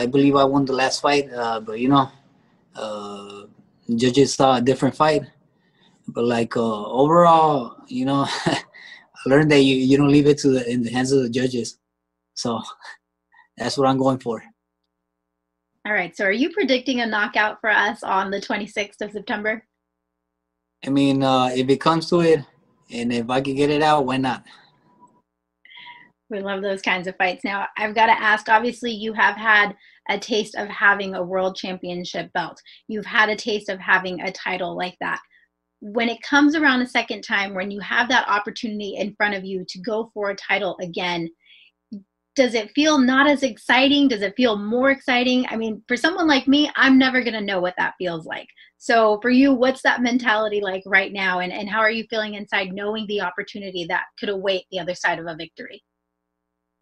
I believe I won the last fight, uh, but you know, uh, judges saw a different fight. But like uh, overall, you know, I learned that you, you don't leave it to the in the hands of the judges. So that's what I'm going for. All right. So are you predicting a knockout for us on the 26th of September? I mean, uh, if it comes to it, and if I can get it out, why not? We love those kinds of fights. Now, I've got to ask obviously, you have had a taste of having a world championship belt, you've had a taste of having a title like that. When it comes around a second time, when you have that opportunity in front of you to go for a title again, does it feel not as exciting? Does it feel more exciting? I mean, for someone like me, I'm never going to know what that feels like. So, for you, what's that mentality like right now? And, and how are you feeling inside knowing the opportunity that could await the other side of a victory?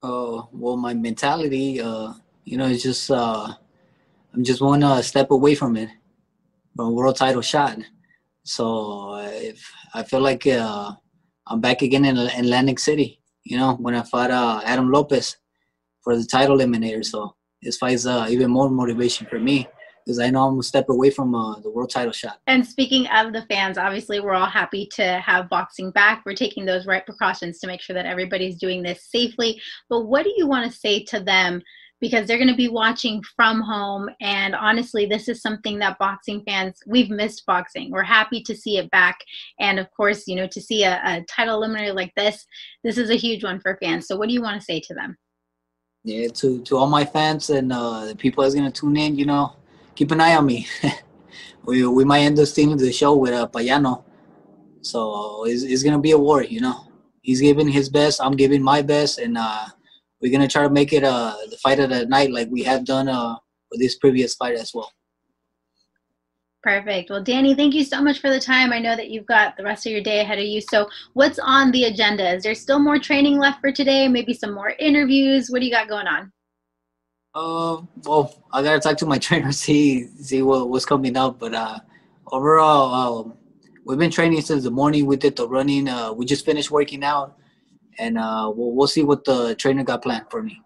Uh, well, my mentality, uh, you know, it's just uh, I'm just one uh, step away from it, from world title shot. So if I feel like uh, I'm back again in Atlantic City, you know, when I fought uh, Adam Lopez for the title eliminator. So this fight's uh, even more motivation for me because I know I'm a step away from uh, the world title shot. And speaking of the fans, obviously we're all happy to have boxing back. We're taking those right precautions to make sure that everybody's doing this safely. But what do you want to say to them? Because they're going to be watching from home. And honestly, this is something that boxing fans, we've missed boxing. We're happy to see it back. And of course, you know, to see a, a title eliminator like this, this is a huge one for fans. So what do you want to say to them? Yeah, to, to all my fans and uh, the people that's going to tune in, you know, keep an eye on me. we we might end up stealing the show with uh, Payano. So it's, it's gonna be a war, you know. He's giving his best. I'm giving my best, and uh, we're gonna try to make it uh, the fight of the night, like we have done uh, with this previous fight as well. Perfect. Well, Danny, thank you so much for the time. I know that you've got the rest of your day ahead of you. So, what's on the agenda? Is there still more training left for today? Maybe some more interviews? What do you got going on? Uh, well, I gotta talk to my trainer see see what what's coming up. But uh, overall, um, we've been training since the morning. We did the running. Uh, we just finished working out, and uh, we'll we'll see what the trainer got planned for me.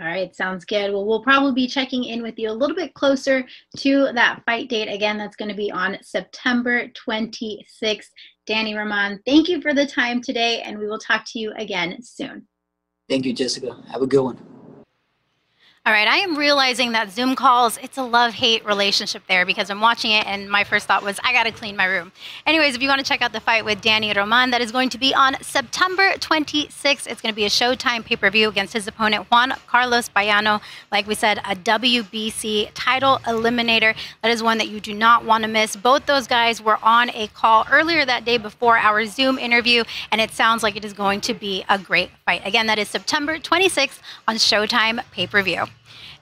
All right, sounds good. Well, we'll probably be checking in with you a little bit closer to that fight date. Again, that's going to be on September 26th. Danny Roman, thank you for the time today, and we will talk to you again soon. Thank you, Jessica. Have a good one. All right, I am realizing that Zoom calls, it's a love hate relationship there because I'm watching it and my first thought was, I got to clean my room. Anyways, if you want to check out the fight with Danny Roman, that is going to be on September 26th. It's going to be a Showtime pay per view against his opponent, Juan Carlos Payano. Like we said, a WBC title eliminator. That is one that you do not want to miss. Both those guys were on a call earlier that day before our Zoom interview, and it sounds like it is going to be a great fight. Again, that is September 26th on Showtime pay per view.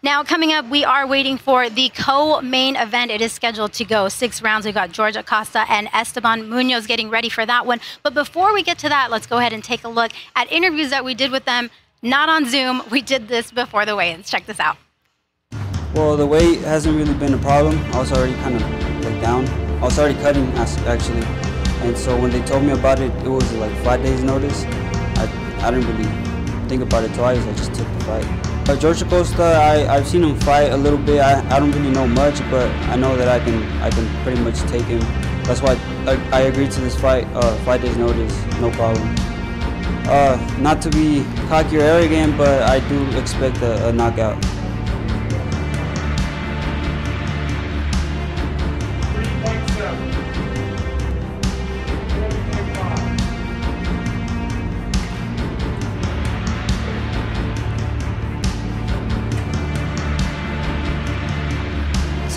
Now, coming up, we are waiting for the co-main event. It is scheduled to go six rounds. We've got George Acosta and Esteban Munoz getting ready for that one. But before we get to that, let's go ahead and take a look at interviews that we did with them, not on Zoom. We did this before the weigh-ins. Check this out. Well, the weight hasn't really been a problem. I was already kind of like down. I was already cutting actually. And so when they told me about it, it was like five days notice. I, I didn't really think about it twice. I just took the fight. Uh, George Acosta, I, I've seen him fight a little bit. I, I don't really know much, but I know that I can I can pretty much take him. That's why I, I agreed to this fight, uh, five days notice, no problem. Uh, not to be cocky or arrogant, but I do expect a, a knockout.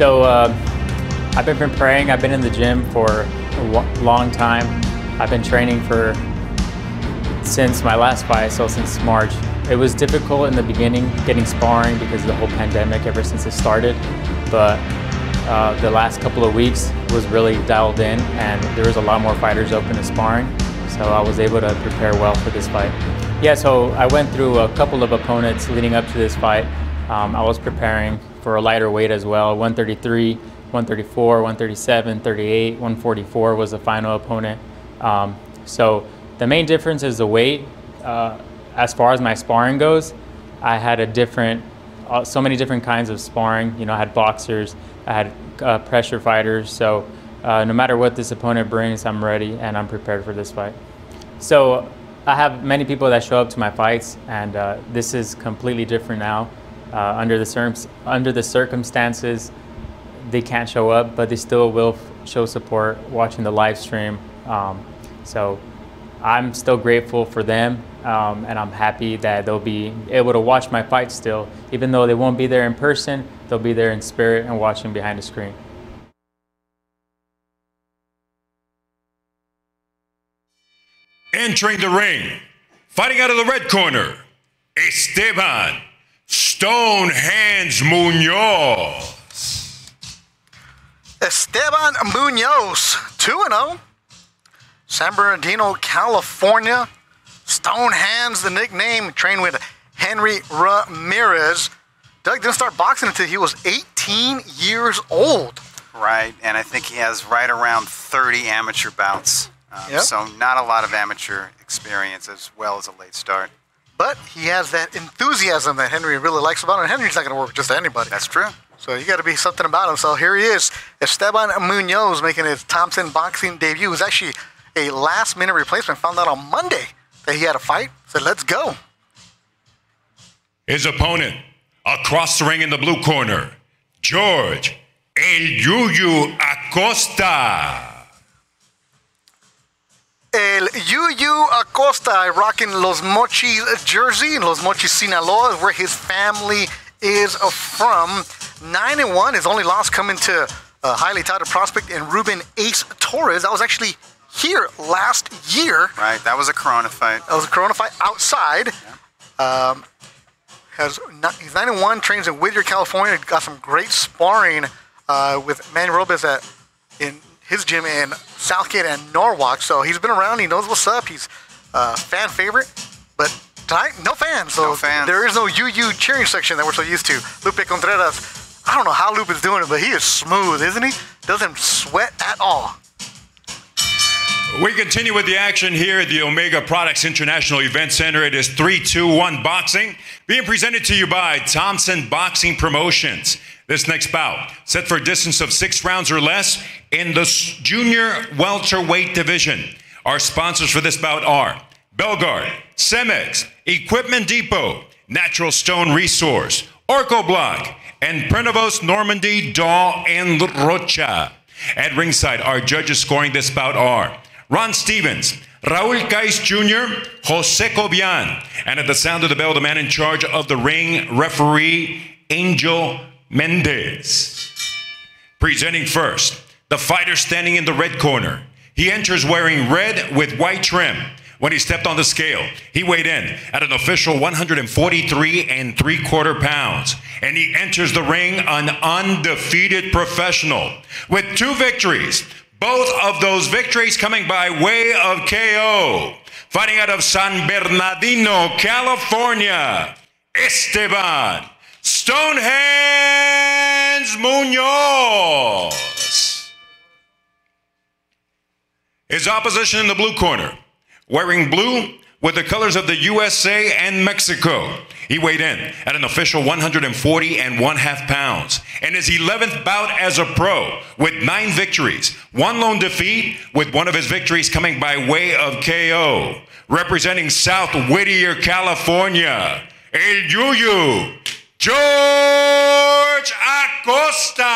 So uh, I've been praying. I've been in the gym for a long time. I've been training for since my last fight, so since March. It was difficult in the beginning getting sparring because of the whole pandemic ever since it started, but uh, the last couple of weeks was really dialed in and there was a lot more fighters open to sparring, so I was able to prepare well for this fight. Yeah, so I went through a couple of opponents leading up to this fight. Um, I was preparing for a lighter weight as well. 133, 134, 137, 38, 144 was the final opponent. Um, so the main difference is the weight. Uh, as far as my sparring goes, I had a different uh, so many different kinds of sparring. You know, I had boxers, I had uh, pressure fighters. So uh, no matter what this opponent brings, I'm ready and I'm prepared for this fight. So I have many people that show up to my fights, and uh, this is completely different now. Uh, under the under the circumstances, they can't show up, but they still will show support watching the live stream. Um, so I'm still grateful for them, um, and I'm happy that they'll be able to watch my fight still, even though they won't be there in person. They'll be there in spirit and watching behind the screen. Entering the ring, fighting out of the red corner, Esteban Stone Hands Munoz. Esteban Munoz, 2 0. San Bernardino, California. Stone Hands, the nickname, trained with Henry Ramirez. Doug didn't start boxing until he was 18 years old. Right, and I think he has right around 30 amateur bouts. Um, Yep. So not a lot of amateur experience as well as a late start. But he has that enthusiasm that Henry really likes about him. And Henry's not going to work with just anybody. That's true. So you got to be something about him. So here he is, Esteban Munoz making his Thompson boxing debut. It was actually a last minute replacement. Found out on Monday that he had a fight. Said, let's go. His opponent, across the ring in the blue corner, George El Yuyu Acosta. El Yuyu Acosta rocking Los Mochis jersey in Los Mochis, Sinaloa, where his family is from. Nine and one. His only loss coming to a highly touted prospect in Ruben Ace Torres. That was actually here last year. Right, that was a Corona fight. That was a Corona fight outside. Um, has not, he's nine and one. Trains in Whittier, California. Got some great sparring uh, with Manny Robles at in his gym in Southgate and Norwalk. So he's been around. He knows what's up. He's a fan favorite. But tonight, no fans. So No fans. there is no Yuyu cheering section that we're so used to. Lupe Contreras. I don't know how Lupe is doing it, but he is smooth, isn't he? Doesn't sweat at all. We continue with the action here at the Omega Products International Event Center. It is 321 Boxing, being presented to you by Thompson Boxing Promotions. This next bout, set for a distance of six rounds or less in the junior welterweight division. Our sponsors for this bout are Belgard, Cemex, Equipment Depot, Natural Stone Resource, Orco Block, and Prenavos Normandy, Daw, and Rocha. At ringside, our judges scoring this bout are Ron Stevens, Raul Caiz Jr., Jose Cobian, and at the sound of the bell, the man in charge of the ring, referee Angel Mendez. Presenting first, the fighter standing in the red corner. He enters wearing red with white trim. When he stepped on the scale, he weighed in at an official 143 and three quarter pounds. And he enters the ring an undefeated professional with two victories. Both of those victories coming by way of KO. Fighting out of San Bernardino, California, Esteban Stonehands Munoz. His opposition in the blue corner, wearing blue with the colors of the USA and Mexico. He weighed in at an official 140 and one half pounds, in his 11th bout as a pro with nine victories, one lone defeat, with one of his victories coming by way of KO. Representing South Whittier, California, El Yuyu, George Acosta.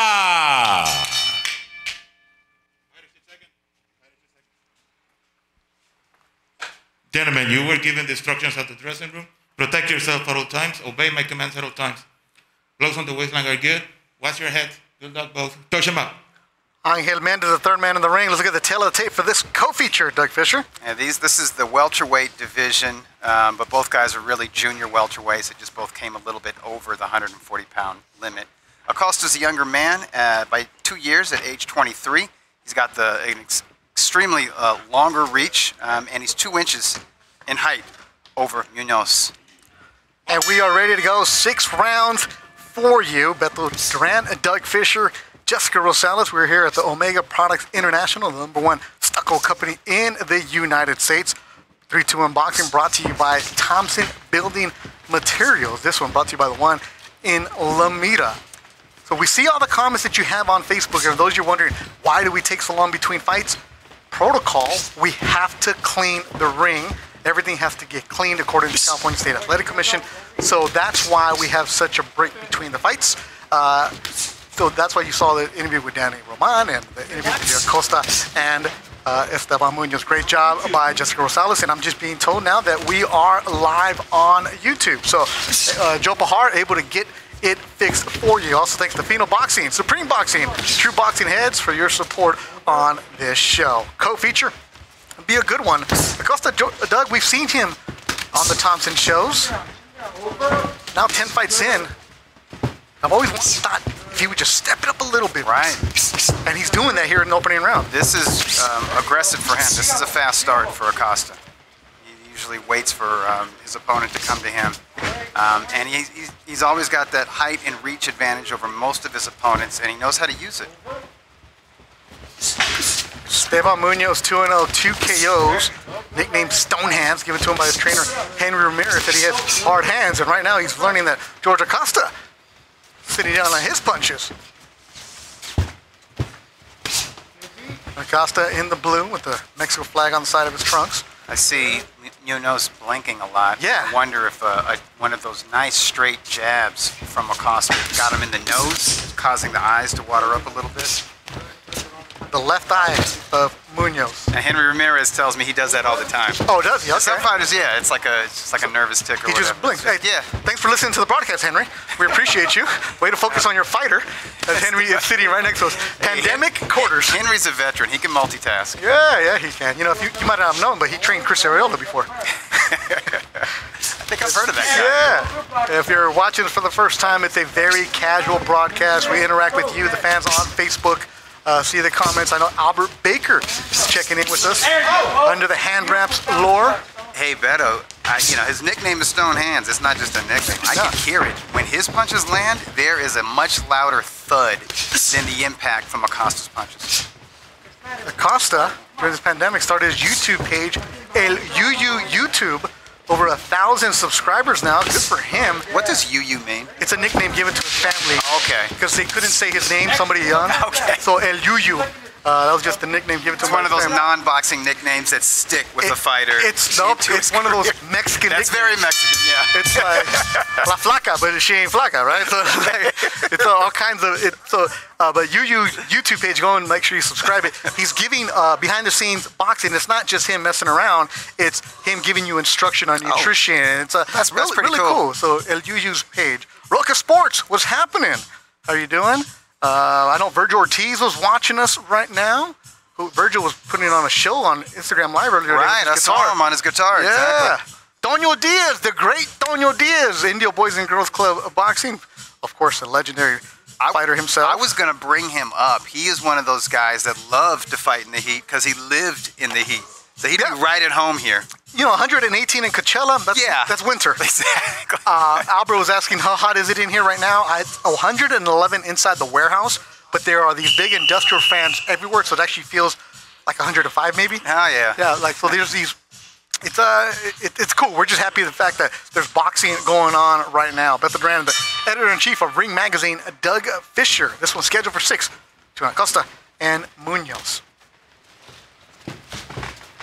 Gentlemen, you were given the instructions at the dressing room. Protect yourself at all times. Obey my commands at all times. Blows on the waistline are good. Watch your head. Good luck, both. Touch them up. Angel Mendez, the third man in the ring. Let's look at the tale of the tape for this co-feature, Doug Fisher. And these, this is the welterweight division, um, but both guys are really junior welterweights. They just both came a little bit over the 140 pound limit. Acosta's a younger man uh, by two years at age 23. He's got the an ex- extremely uh, longer reach, um, and he's two inches in height over Munoz. And we are ready to go. Six rounds for you. Bethel Beto and Doug Fisher, Jessica Rosales. We're here at the Omega Products International, the number one stucco company in the United States. 3-2-1 Boxing brought to you by Thompson Building Materials. This one brought to you by the one in Lamita. So we see all the comments that you have on Facebook, and those you're wondering, why do we take so long between fights? Protocol, we have to clean the ring. Everything has to get cleaned according to the California State Athletic Commission. So that's why we have such a break between the fights. Uh, so that's why you saw the interview with Danny Roman and the interview with Costa and uh, Esteban Munoz. Great job by Jessica Rosales. And I'm just being told now that we are live on YouTube. So uh, Joe Pahar able to get it fixed for you. Also, thanks to Pheno Boxing, Supreme Boxing, True Boxing Heads for your support on this show. Co-feature, be a good one. Acosta Doug, we've seen him on the Thompson shows. Now 10 fights in. I've always thought if he would just step it up a little bit. Right. And he's doing that here in the opening round. This is um, aggressive for him. This is a fast start for Acosta. He usually waits for um, his opponent to come to him. Um, and he, he's, he's always got that height and reach advantage over most of his opponents, and he knows how to use it. Esteban Munoz 2 0, 2 KOs, nicknamed Stone Hands, given to him by his trainer Henry Ramirez, that he has hard hands, and right now he's learning that George Acosta sitting down on his punches. Acosta in the blue with the Mexico flag on the side of his trunks. I see Munoz blinking a lot. Yeah. I wonder if uh, a, one of those nice straight jabs from Acosta got him in the nose, causing the eyes to water up a little bit the left eye of Munoz. And Henry Ramirez tells me he does that all the time. Oh, does he? Okay. Some fighters, yeah, it's like a it's just like a nervous tick or he whatever. just blinks. Hey, yeah. Thanks for listening to the broadcast, Henry. We appreciate you. Way to focus on your fighter. As Henry is sitting right next to us. Pandemic hey, quarters. Henry's a veteran. He can multitask. Yeah, yeah, he can. You know, if you, you might not have known, but he trained Chris Arreola before. I think I've heard of that guy. Yeah. If you're watching for the first time, it's a very casual broadcast. We interact with you, the fans on Facebook. Uh, see the comments. I know Albert Baker is checking in with us under the hand wraps lore. Hey Beto, I, you know his nickname is Stone Hands. It's not just a nickname. I can hear it when his punches land. There is a much louder thud than the impact from Acosta's punches. Acosta during this pandemic started his YouTube page, El Yuyu YouTube over a thousand subscribers now. Good for him. What does Yuyu mean? It's a nickname given to his family. Okay. Because they couldn't say his name, somebody young. Okay. So El Yuyu. Uh, that was just the nickname given to It's one of those non-boxing nicknames that stick with it, a fighter. It's nope, it's one of those Mexican. That's nicknames. very Mexican, yeah. It's like La Flaca, but she ain't Flaca, right? So like, it's all kinds of it. So, uh, but you use YouTube page, go and make sure you subscribe it. He's giving uh, behind the scenes boxing. It's not just him messing around. It's him giving you instruction on nutrition. Oh, it's a, that's, really, that's pretty really cool. cool. So El Yuyu's page. Roca Sports, what's happening? How are you doing? Uh, I know Virgil Ortiz was watching us right now. Virgil was putting on a show on Instagram Live earlier. Right, I saw him on his guitar. Yeah. Exactly. Tonio Diaz, the great Tonio Diaz, Indio Boys and Girls Club Boxing. Of course, a legendary I, fighter himself. I was going to bring him up. He is one of those guys that loved to fight in the heat because he lived in the heat. So he'd yeah. be right at home here. You know, 118 in Coachella, that's, yeah. that's winter. Exactly. Uh, Albert was asking how hot is it in here right now? I, 111 inside the warehouse, but there are these big industrial fans everywhere, so it actually feels like 105 maybe. Oh yeah. Yeah, like so. There's these. It's uh, it, it's cool. We're just happy the fact that there's boxing going on right now. Beto Duran, the editor in chief of Ring Magazine, Doug Fisher. This one's scheduled for six. To Acosta and Munoz.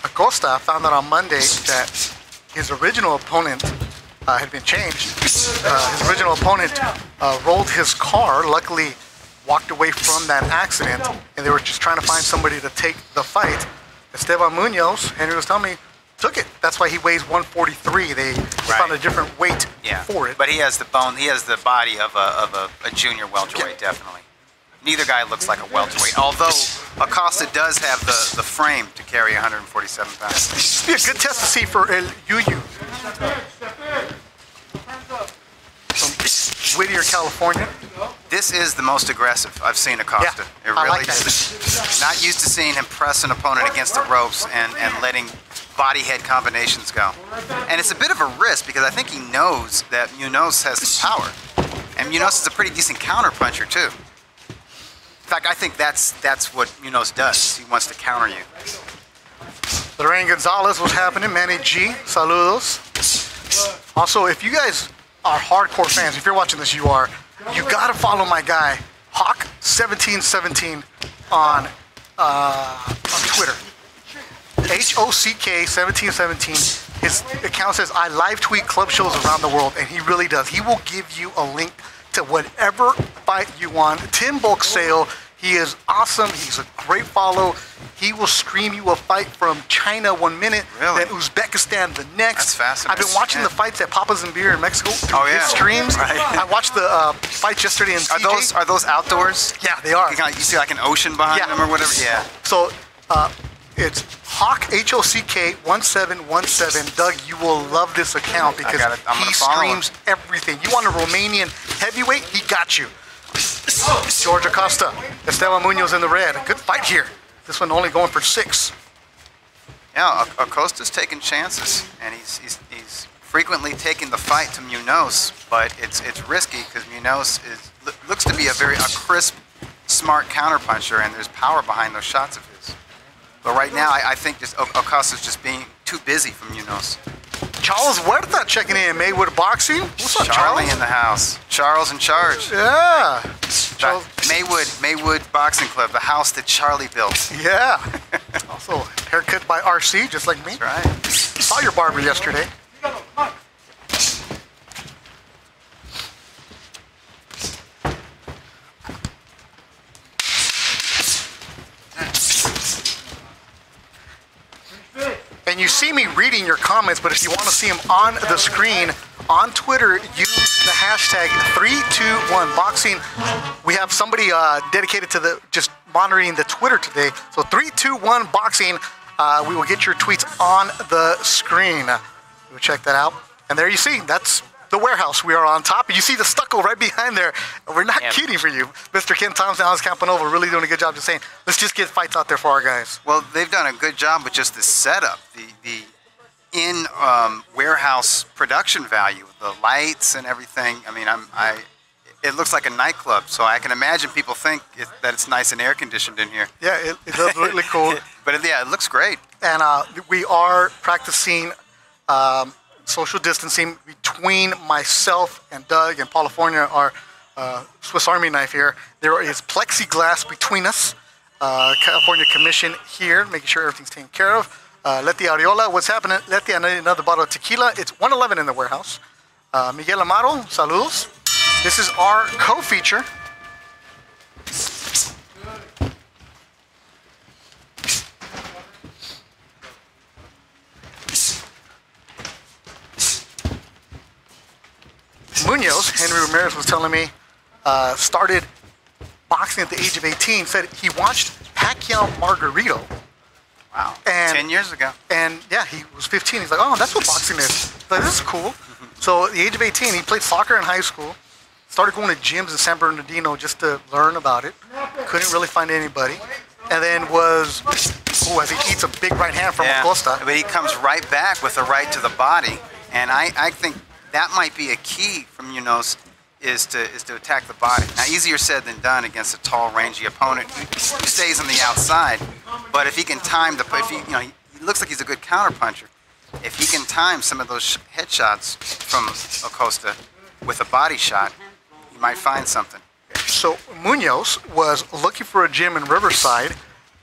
Acosta found out on Monday that his original opponent uh, had been changed. Uh, his original opponent uh, rolled his car. Luckily, walked away from that accident, and they were just trying to find somebody to take the fight. Esteban Munoz, Henry was telling me, took it. That's why he weighs 143. They right. found a different weight yeah. for it. But he has the bone. He has the body of a, of a, a junior welterweight, yeah. definitely. Neither guy looks like a welterweight, although Acosta does have the, the frame to carry 147 pounds. This be a good test to see for El Yuyu. From Whittier, California. This is the most aggressive I've seen Acosta. Yeah, it really I like is. Not used to seeing him press an opponent against the ropes and, and letting body head combinations go. And it's a bit of a risk because I think he knows that Munoz has some power. And Munoz is a pretty decent counter puncher too. In fact, I think that's that's what Munoz does. He wants to counter you. Lorraine Gonzalez, what's happening? Manny G, saludos. Also, if you guys are hardcore fans, if you're watching this, you are. You gotta follow my guy, Hawk1717 on uh, on Twitter. H O C K 1717. His account says, I live tweet club shows around the world, and he really does. He will give you a link to whatever fight you want. Tim Bulk Sale, he is awesome. He's a great follow. He will stream you a fight from China one minute, Really? then Uzbekistan the next. That's fascinating. I've been watching Yeah. the fights at Papa's and Beer in Mexico through Oh, his yeah. streams. Right. I watched the uh, fights yesterday in Are TJ. those are those outdoors? yeah, they are. You see like an ocean behind Yeah. them or whatever. Yeah. So uh, it's Hawk H O C K one seven one seven. Doug, you will love this account because gotta- I'm he follow him. streams everything. You want a Romanian heavyweight? He got you. George Acosta, Esteban Munoz in the red. Good fight here. This one only going for six. Yeah, Acosta's taking chances, and he's, he's, he's frequently taking the fight to Munoz, but it's it's risky because Munoz is looks to be a very a crisp, smart counterpuncher, and there's power behind those shots of. But right now, I, I think just O- Acosta's just being too busy for Munoz. Charles Huerta checking in. Maywood Boxing. What's up, Charlie Charles? in the house. Charles in charge. Yeah. Charles. Maywood Maywood Boxing Club, the house that Charlie built. Yeah. also haircut by RC, just like me. That's right. Saw your barber yesterday. And you see me reading your comments, but if you want to see them on the screen on Twitter, use the hashtag 321boxing. We have somebody uh, dedicated to the just monitoring the Twitter today. So 321boxing. Uh, we will get your tweets on the screen. We'll check that out. And there you see, that's the warehouse. We are on top. You see the stucco right behind there. We're not Yeah. kidding for you. Mr. Ken Thompson, Alex Camponovo, really doing a good job just saying, let's just get fights out there for our guys. Well, they've done a good job with just the setup, the the in um, warehouse production value, the lights and everything. I mean, I'm I. It looks like a nightclub, so I can imagine people think it, that it's nice and air conditioned in here. Yeah, it, it does look really cool. But it, yeah, it looks great. and uh, we are practicing um, social distancing between myself and Doug and California, our uh, Swiss Army knife here. There is plexiglass between us. Uh, California Commission here, making sure everything's taken care of. Uh, Leti Ariola, what's happening? Leti, I need another bottle of tequila. It's 111 in the warehouse. Uh, Miguel Amaro, saludos. This is our co-feature. Munoz, Henry Ramirez was telling me, uh, started boxing at the age of 18. Said he watched Pacquiao Margarito, Wow. And- Ten years ago. and yeah, he was 15. He's like, oh, that's what boxing is. Like, this is cool. So at the age of 18, he played soccer in high school. Started going to gyms in San Bernardino just to learn about it. Couldn't really find anybody. And then was, oh, think he eats a big right hand from Acosta. But he comes right back with a right to the body, and I, I think that might be a key from Munoz is to is to attack the body. Now, easier said than done against a tall, rangy opponent who stays on the outside. But if he can time the, if he, you know, he, looks like he's a good counterpuncher. If he can time some of those sh- headshots from Acosta with a body shot, he might find something. So Munoz was looking for a gym in Riverside,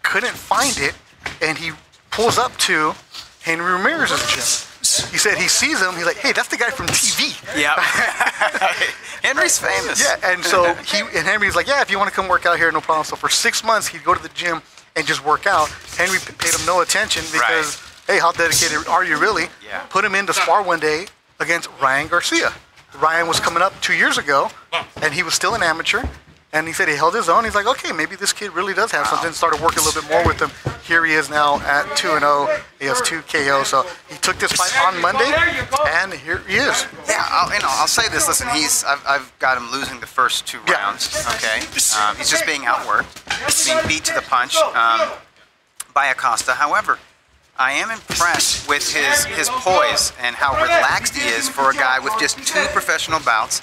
couldn't find it, and he pulls up to Henry Ramirez's gym. He said he sees him. He's like, "Hey, that's the guy from TV." Yeah. Henry's famous. Yeah, and so he and Henry's like, "Yeah, if you want to come work out here, no problem." So for six months, he'd go to the gym and just work out. Henry paid him no attention because, hey, how dedicated are you really? Yeah. Put him in to spar one day against Ryan Garcia. Ryan was coming up two years ago, and he was still an amateur. And he said he held his own. He's like, okay, maybe this kid really does have something. Started working a little bit more with him. Here he is now at 2 and 0. He has two KO. So he took this fight on Monday, and here he is. Yeah, I'll, you know, I'll say this. Listen, he's I've, I've got him losing the first two Yeah. rounds. Okay, um, he's just being outworked, being beat to the punch um, by Acosta. However, I am impressed with his his poise and how relaxed he is for a guy with just two professional bouts,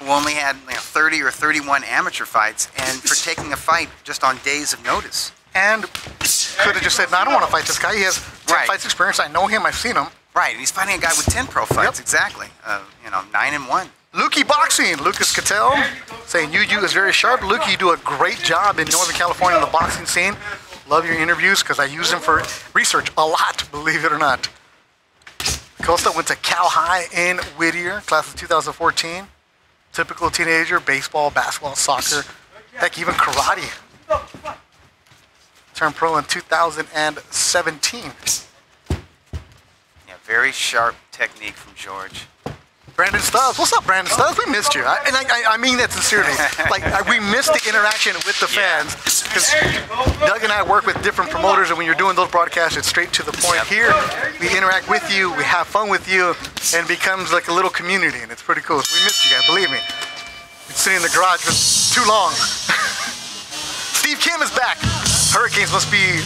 who only had you know, 30 or 31 amateur fights, and for taking a fight just on days of notice. and could have just said, "No, I don't want to fight this guy. He has 10 Right. fights experience. I know him. I've seen him." Right, and he's fighting a guy with 10 pro fights, Yep. exactly. Uh, you know, 9 and 1. Lukey Boxing, Lucas Ketelle, saying Yu Yu is very sharp. Lukey, you do a great job in Northern California in the boxing scene. Love your interviews because I use them for research a lot, believe it or not. Costa went to Cal High in Whittier, class of 2014. Typical teenager, baseball, basketball, soccer, heck, even karate. Turned pro in 2017. Yeah, very sharp technique from George. Brandon Stubbs. What's up, Brandon Stubbs? We missed you. I, and I, I, I mean that sincerely. like, I, we missed the interaction with the fans. Because Doug and I work with different promoters, and when you're doing those broadcasts, it's straight to the point. Here, we interact with you, we have fun with you, and it becomes like a little community, and it's pretty cool. So we missed you guys, believe me. Been sitting in the garage for too long. Steve Kim is back. Hurricanes must be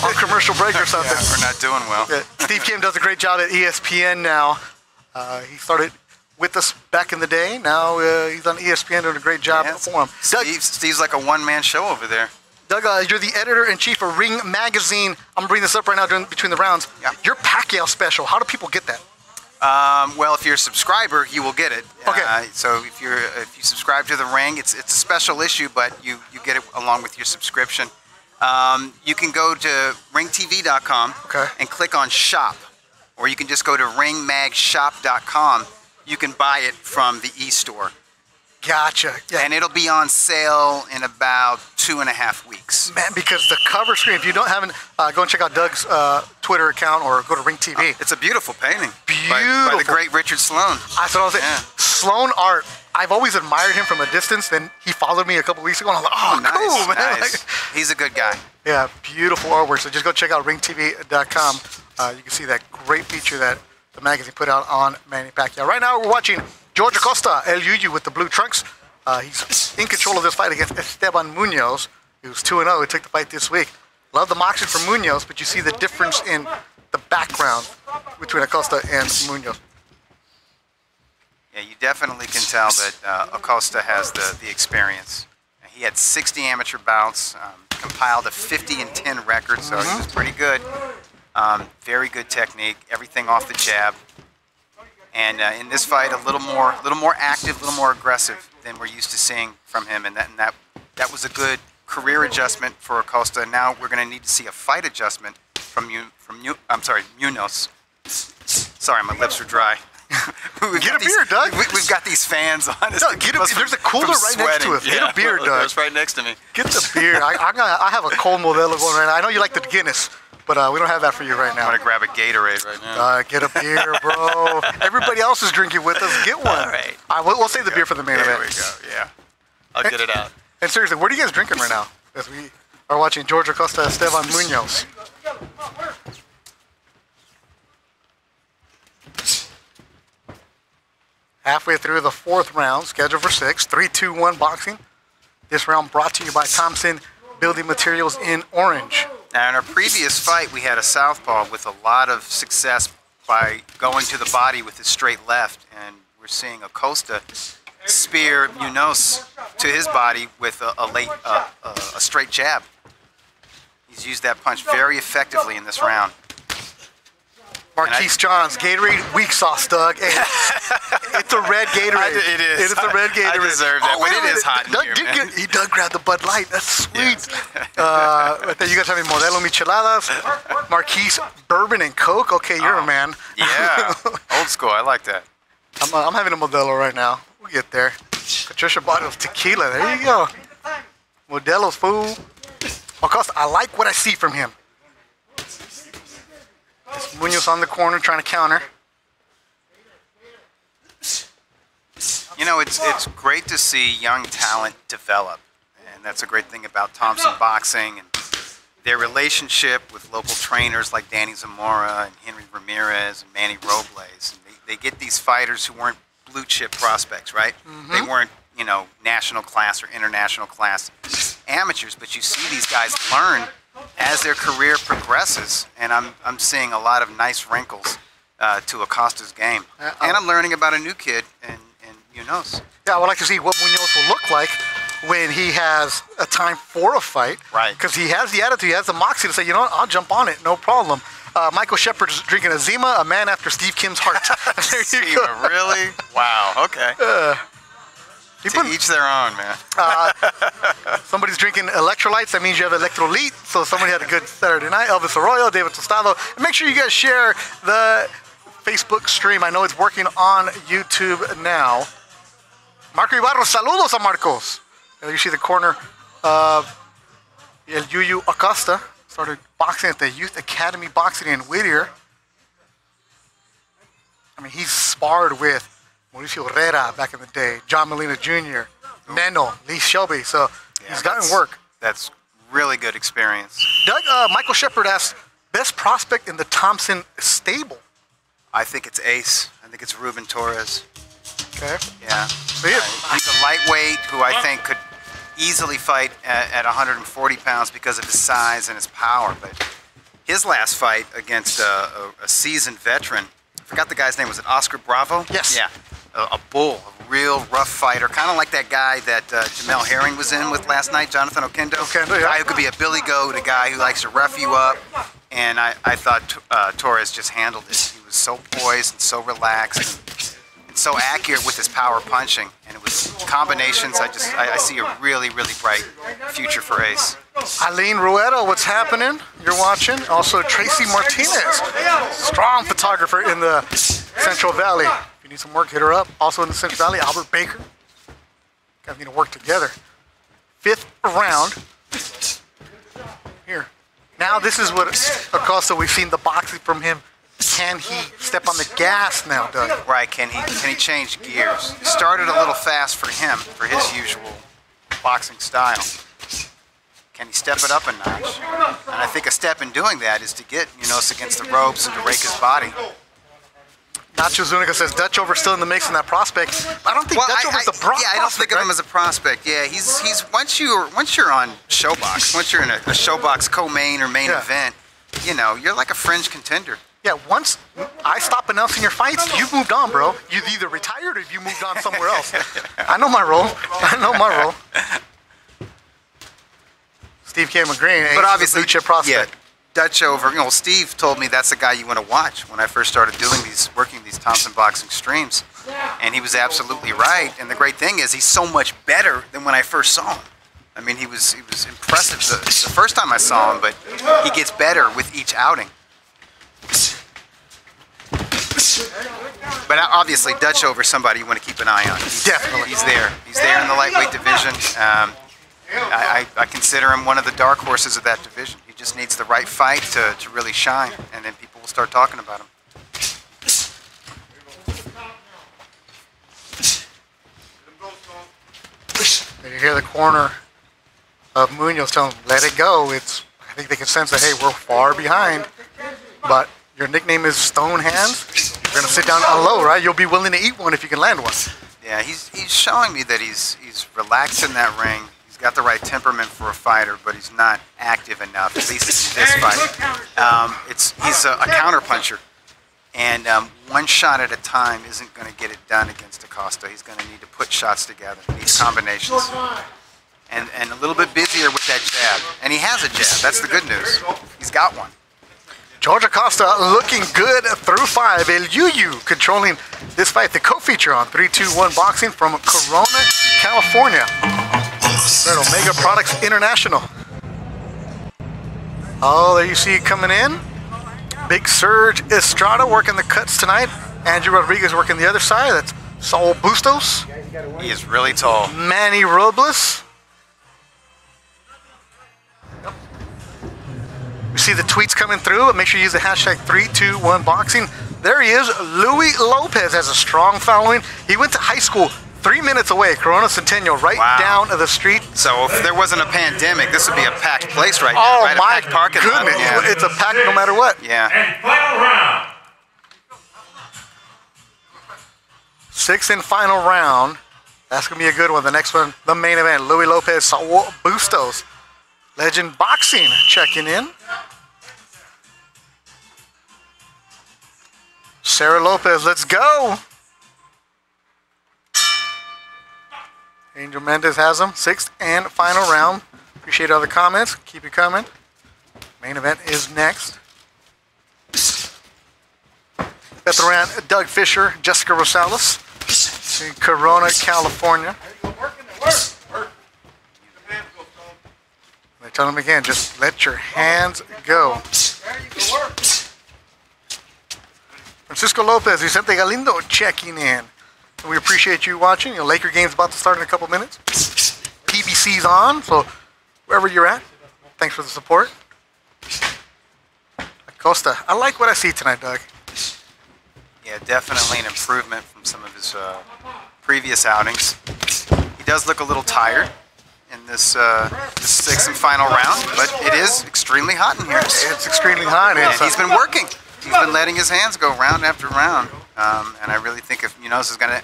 on commercial break or something. Yeah, we're not doing well. Steve Kim does a great job at ESPN now. Uh, he started with us back in the day. Now uh, he's on ESPN doing a great job Yeah, for him. Doug, Steve's like a one-man show over there. Doug uh, you're the editor in chief of Ring Magazine. I'm gonna bring this up right now during, between the rounds. Yeah. Your Pacquiao special. How do people get that? Um, well, if you're a subscriber, you will get it. Okay. Uh, so if you're if you subscribe to the Ring, it's it's a special issue, but you you get it along with your subscription. Um, you can go to ringtv.com Okay. and click on shop, or you can just go to ringmagshop.com. You can buy it from the e-store, Gotcha. Yeah. and it'll be on sale in about two and a half weeks. Man, because the cover screen, if you don't have it, uh, go and check out Doug's uh, Twitter account or go to Ring TV. It's a beautiful painting by, by the great Richard Slone. I said, I was Yeah. Slone Art. I've always admired him from a distance. Then he followed me a couple weeks ago, and I'm like, oh, nice, cool, man. nice. Like, He's a good guy. Yeah, beautiful artwork. So just go check out ringtv.com. Uh, you can see that great feature that the magazine put out on Manny Pacquiao. Right now, we're watching George Acosta, El Yuyu with the blue trunks. Uh, he's in control of this fight against Esteban Munoz, who's 2 0. He took the fight this week. Love the moxie from Munoz, but you see the difference in the background between Acosta and Munoz. Yeah, you definitely can tell that uh, Acosta has the, the experience. He had 60 amateur bouts, um, compiled a 50 and 10 record, so he was pretty good. Um, very good technique, everything off the jab. And uh, in this fight, a little more, a little more active, a little more aggressive than we're used to seeing from him, and that, and that, that was a good career adjustment for Acosta. Now we're going to need to see a fight adjustment from you, from you. I'm sorry, Munoz. Sorry, my lips are dry. We've Get got a beer, these- Doug. We, have got these fans on us. Doug, get a- from- there's a cooler from right next to sweating. us. Get a beer, Doug. It's right next to me. Get the beer. I, I, got, I have a cold Modelo going right now. I know you like the Guinness, but uh, we don't have that for you right now. I'm gonna grab a Gatorade right now. Uh, get a beer, bro. Everybody else is drinking with us. Get one. All right. We'll, we'll save the beer for the main there event. There we go. Yeah, I'll get it out. And seriously, what are you guys drinking right now? As we are watching George Acosta Esteban Munoz. Halfway through the fourth round, scheduled for six, three, two, one boxing. This round brought to you by Thompson Building Materials in Orange. Now, in our previous fight, we had a southpaw with a lot of success by going to the body with his straight left, and we're seeing Acosta spear Munoz to his body with a, a late, uh, a, a straight jab. He's used that punch very effectively in this round. Marquise Johns, Gatorade weak sauce, Doug. Hey, it's a red Gatorade. I- it is. It is a red Gatorade. I deserve that, but wait it is hot in Doug here, did man. get- he Doug grabbed the Bud Light. That's sweet. uh, I think you guys have Modelo Micheladas, Marquise Bourbon and Coke. Okay, you're a man. Oh, Yeah, old school. I like that. I'm, uh, I'm having a Modelo right now. We'll get there. Patricia bottles tequila. There you go. Modelo's fool. Acosta, I like what I see from him. It's Munoz on the corner trying to counter. You know, it's it's great to see young talent develop, and that's a great thing about Thompson Boxing and their relationship with local trainers like Danny Zamora and Henry Ramirez and Manny Robles. And they, they get these fighters who weren't blue chip prospects, right? Mm-hmm. They weren't, you know, national class or international class amateurs, but you see these guys learn as their career progresses, and I'm I'm seeing a lot of nice wrinkles uh, to Acosta's game, Uh, and I'm learning about a new kid in in Munoz. Yeah, I would like to see what Munoz will look like when he has a time for a fight. Right. Because he has the attitude, he has the moxie to say, you know what, I'll jump on it, no problem. Uh, Michael Shepard's drinking a Zima, a man after Steve Kim's heart. there you go. Really? Wow. Okay. You to put- each their own, man. Uh, somebody's drinking electrolytes. That means you have electrolyte. So somebody had a good Saturday night. Elvis Arroyo, David Tostado. And make sure you guys share the Facebook stream. I know it's working on YouTube now. Marco Ibarro, saludos a Marcos. There you see the corner of El Yuyu Acosta. Started boxing at the Youth Academy Boxing in Whittier. I mean, he's sparred with Mauricio Herrera back in the day, John Molina Jr., Neno, Lee Shelby. So he's gotten work. That's really good experience. Doug, uh, Michael Shepard asked, best prospect in the Thompson stable. I think it's Ace. I think it's Ruben Torres. Okay. Yeah. See it? Uh, he's a lightweight who I think could easily fight at, at 140 pounds because of his size and his power. But his last fight against a, a, a seasoned veteran, I forgot the guy's name. Was it Oscar Bravo? Yes. Yeah. A, a bull, a real rough fighter, kind of like that guy that uh, Jamel Herring was in with last night, Jonathan Oquendo. Oquendo, yeah. Guy who could be a Billy Goat, a guy who likes to rough you up. And I, I thought uh, Torres just handled it. He was so poised and so relaxed. And so accurate with his power punching, and it was combinations. I just I, I see a really really bright future for Ace. Eileen Rueda, what's happening? You're watching. Also, Tracy Martinez, strong photographer in the Central Valley. You need some work, hit her up. Also in the Central Valley, Albert Baker. Guys need to work together. Fifth round. Here. Now this is what Acosta, we've seen the boxing from him. Can he step on the gas now, Doug? Right? Can he can he change gears? Started a little fast for him for his usual boxing style. Can he step it up a notch? And I think a step in doing that is to get you Munoz against the ropes and to rake his body. Nacho Zuniga says Dutch over still in the mix in that prospect. I don't think Dutch over's I- the bro- yeah, I don't think prospect, of him as a prospect. Yeah, he's he's once you once you're on ShoBox, once you're in a, a ShoBox co-main or main Yeah. event, you know, you're like a fringe contender. Yeah, once I stop announcing your fights, you've moved on, bro. You've either retired or you moved on somewhere else. I know my role. I know my role. Steve K. McGreen, But obviously, blue chip prospect. Yeah, Dutch over. You know, Steve told me that's the guy you want to watch when I first started doing these, working these Thompson boxing streams, and he was absolutely right. And the great thing is, he's so much better than when I first saw him. I mean, he was he was impressive the, the first time I saw him, but he gets better with each outing. But obviously, Dutch over somebody you want to keep an eye on. He's, Definitely. he's there. He's there in the lightweight division. Um, I, I, I consider him one of the dark horses of that division. Just needs the right fight to, to really shine, and then people will start talking about him. And you hear the corner of Munoz telling him, let it go. It's I think they can sense that, hey, we're far behind. But your nickname is Stone Hands. You're going to sit down low, right? You'll be willing to eat one if you can land one. Yeah, he's he's showing me that he's he's relaxed in that ring. He's got the right temperament for a fighter, but he's not active enough. At least in this fight, um, it's he's a, a counter puncher, and um, one shot at a time isn't going to get it done against Acosta. He's going to need to put shots together, he needs combinations, and and a little bit busier with that jab. And he has a jab. That's the good news. He's got one. George Acosta looking good through five. El Yuyu controlling this fight. The co-feature on 321 Boxing from Corona, California. Red Omega Products International. Oh, there you see it coming in. Big Surge Estrada working the cuts tonight. Andrew Rodriguez working the other side. That's Saul Bustos. He is really tall. Manny Robles. We see the tweets coming through. Make sure you use the hashtag 321boxing. There he is. Luis Lopez has a strong following. He went to high school three minutes away, Corona Centennial, right Wow. down the street. So if there wasn't a pandemic, this would be a packed place right now. Oh right? A my packed parking lot. goodness. Yeah. It's a pack no matter what. yeah. And final round. Sixth and final round. That's going to be a good one. The next one, the main event. Luis Lopez, Saul Bustos. Legend Boxing checking in. Sarah Lopez, let's go. Angel Mendez has them. Sixth and final round. Appreciate all the comments. Keep it coming. Main event is next. Beto Duran, Doug Fisher, Jessica Rosales in Corona, California. I tell them again, just let your hands go. Francisco Lopez, Vicente Galindo checking in. We appreciate you watching. You know, Laker game's about to start in a couple minutes. PBC's on, so wherever you're at, thanks for the support. Acosta, I like what I see tonight, Doug. Yeah, definitely an improvement from some of his uh, previous outings. He does look a little tired in this, uh, this sixth and final round, but it is extremely hot in here. It's extremely hot. It's, uh, he's been working. He's been letting his hands go round after round, um, and I really think if Munoz is going to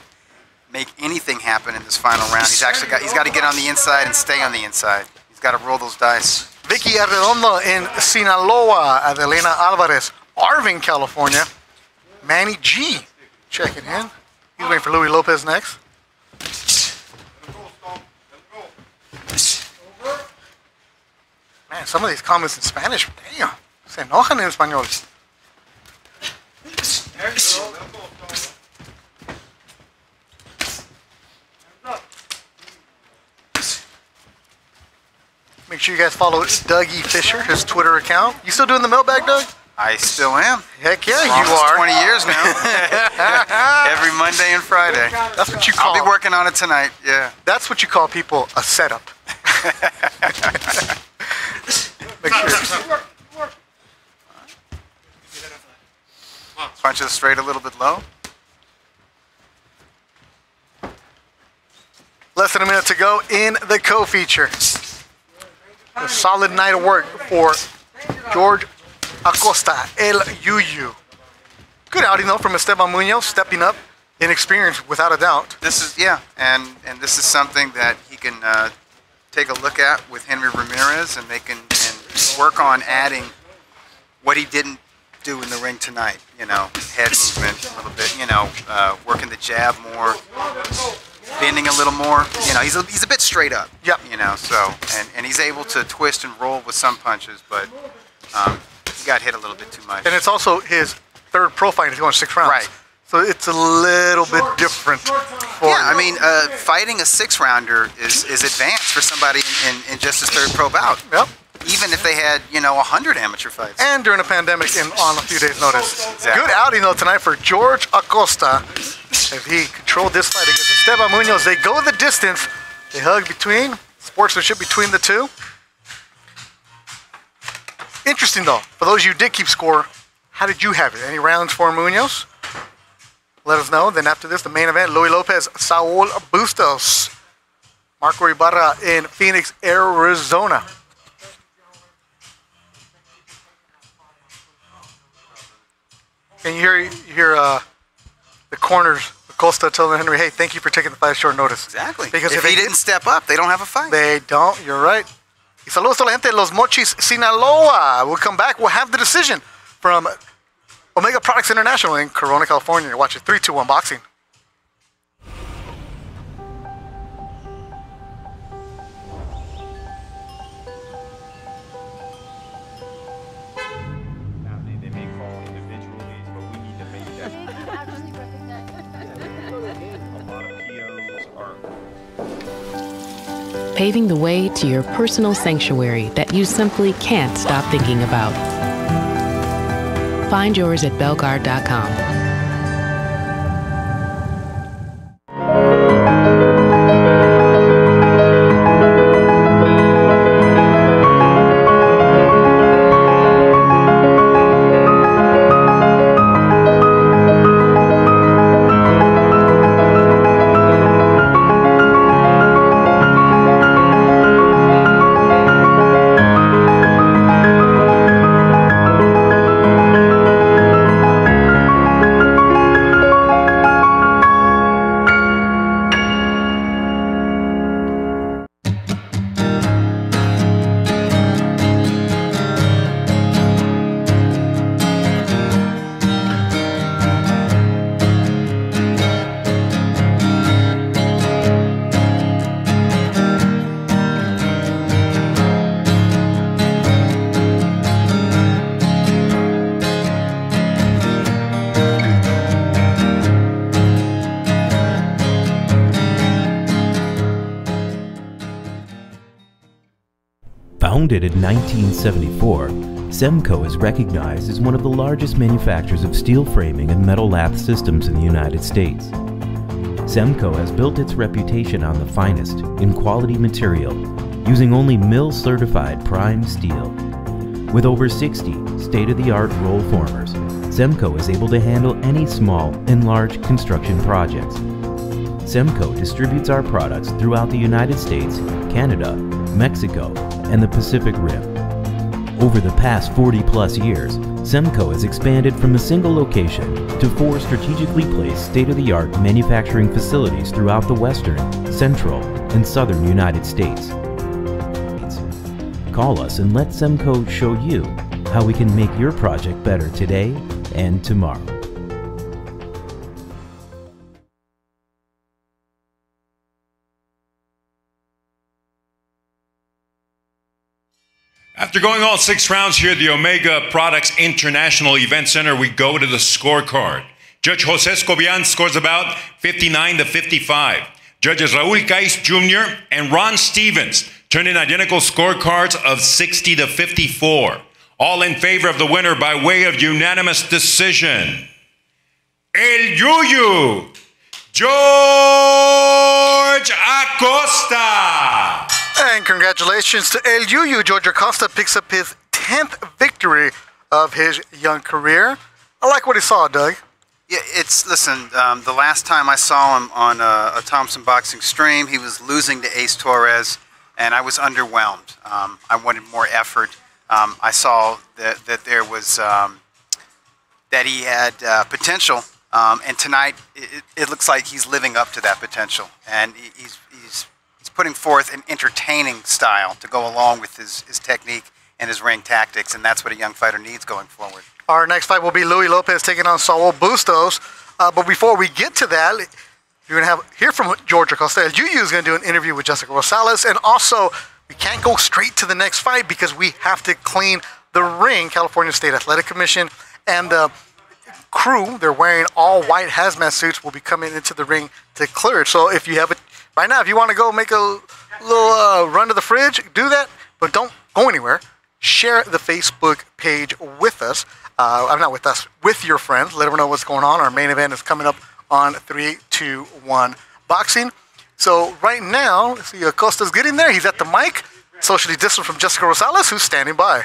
make anything happen in this final round, he's actually got he's got to get on the inside and stay on the inside. He's got to roll those dice. Vicky Arredondo in Sinaloa, Adelena Alvarez, Arvin, California. Manny G checking in. He's waiting for Luis Lopez next. Man, some of these comments in Spanish, damn, se enojan en español. Make sure you guys follow Dougie Fischer, his Twitter account. You still doing the mailbag, Doug? I still am. Heck yeah, you are. 20 years now. Every Monday and Friday. That's what you call. I'll be working on it tonight. Yeah. That's what you call people a setup. Make sure. It straight a little bit low. Less than a minute to go in the co-feature. A solid night of work for George Acosta, El Yuyu. Good outing though from Esteban Munoz, stepping up in experience without a doubt. This is yeah, and and this is something that he can uh, take a look at with Henry Ramirez, and they can and work on adding what he didn't do in the ring tonight. You know, head movement a little bit. You know, uh, working the jab more, bending a little more. You know, he's a, he's a bit straight up. Yep. You know, so and and he's able to twist and roll with some punches, but um, he got hit a little bit too much. And it's also his third pro fight. He's going six rounds. Right. So it's a little bit different. For Yeah, I mean, uh, fighting a six rounder is, is advanced for somebody in, in just his third pro bout. Yep. Even if they had, you know, 100 amateur fights. and during a pandemic and on a few days' notice. Exactly. Good outing though tonight for George Acosta If he controlled this fight against Esteban Munoz. They go the distance. They hug between sportsmanship between the two. Interesting though, for those of you who did keep score, how did you have it? Any rounds for Munoz? Let us know. Then after this, the main event: Luis Lopez, Saul Bustos, Marco Ibarra in Phoenix, Arizona. And you hear you hear uh, the corners, Acosta telling Henry, "Hey, thank you for taking the fight short notice." Exactly. Because if, if he they didn't step up, they don't have a fight. They don't. You're right. Y saludos a la gente de Los Mochis, Sinaloa. We'll come back. We'll have the decision from Omega Products International in Corona, California. Watch it. 3 2 1 boxing. Paving the way to your personal sanctuary that you simply can't stop thinking about. Find yours at belgard.com. Founded in 1974, CEMCO is recognized as one of the largest manufacturers of steel framing and metal lath systems in the United States. CEMCO has built its reputation on the finest in quality material, using only mill-certified prime steel. With over 60 state-of-the-art roll formers, CEMCO is able to handle any small and large construction projects. CEMCO distributes our products throughout the United States, Canada, Mexico, and the Pacific Rim. Over the past 40 plus years, CEMCO has expanded from a single location to four strategically placed state-of-the-art manufacturing facilities throughout the western, central, and southern United States. Call us and let CEMCO show you how we can make your project better today and tomorrow. Going all six rounds here at the Omega Products International Event Center, we go to the scorecard. Judge Jose Escobian scores about 59 to 55. Judges Raul Caiz Jr. and Ron Stevens turn in identical scorecards of 60 to 54. All in favor of the winner by way of unanimous decision. El Yuyu, George Acosta. And congratulations to El Yuyu. George Acosta picks up his 10th victory of his young career. I like what he saw, Doug. Yeah, it's listen. Um, the last time I saw him on a, a Thompson boxing stream, he was losing to Ace Torres, and I was underwhelmed. Um, I wanted more effort. Um, I saw that, that there was um, that he had uh, potential, um, and tonight it, it looks like he's living up to that potential, and he- he's putting forth an entertaining style to go along with his, his technique and his ring tactics, and that's what a young fighter needs going forward. Our next fight will be Luis Lopez taking on Saul Bustos. Uh, but before we get to that, you're going to have hear from Georgia Acosta. Yuyu is going to do an interview with Jessica Rosales. And also, we can't go straight to the next fight because we have to clean the ring. California State Athletic Commission and the crew, they're wearing all white hazmat suits, will be coming into the ring to clear it. So if you have it right now, if you want to go make a little uh, run to the fridge, do that. But don't go anywhere. Share the Facebook page with us. Uh, I'm not with us, with your friends. Let them know what's going on. Our main event is coming up on 3, 2, 1 boxing. So right now, see, Acosta's getting there. He's at the mic, socially distant from Jessica Rosales, who's standing by.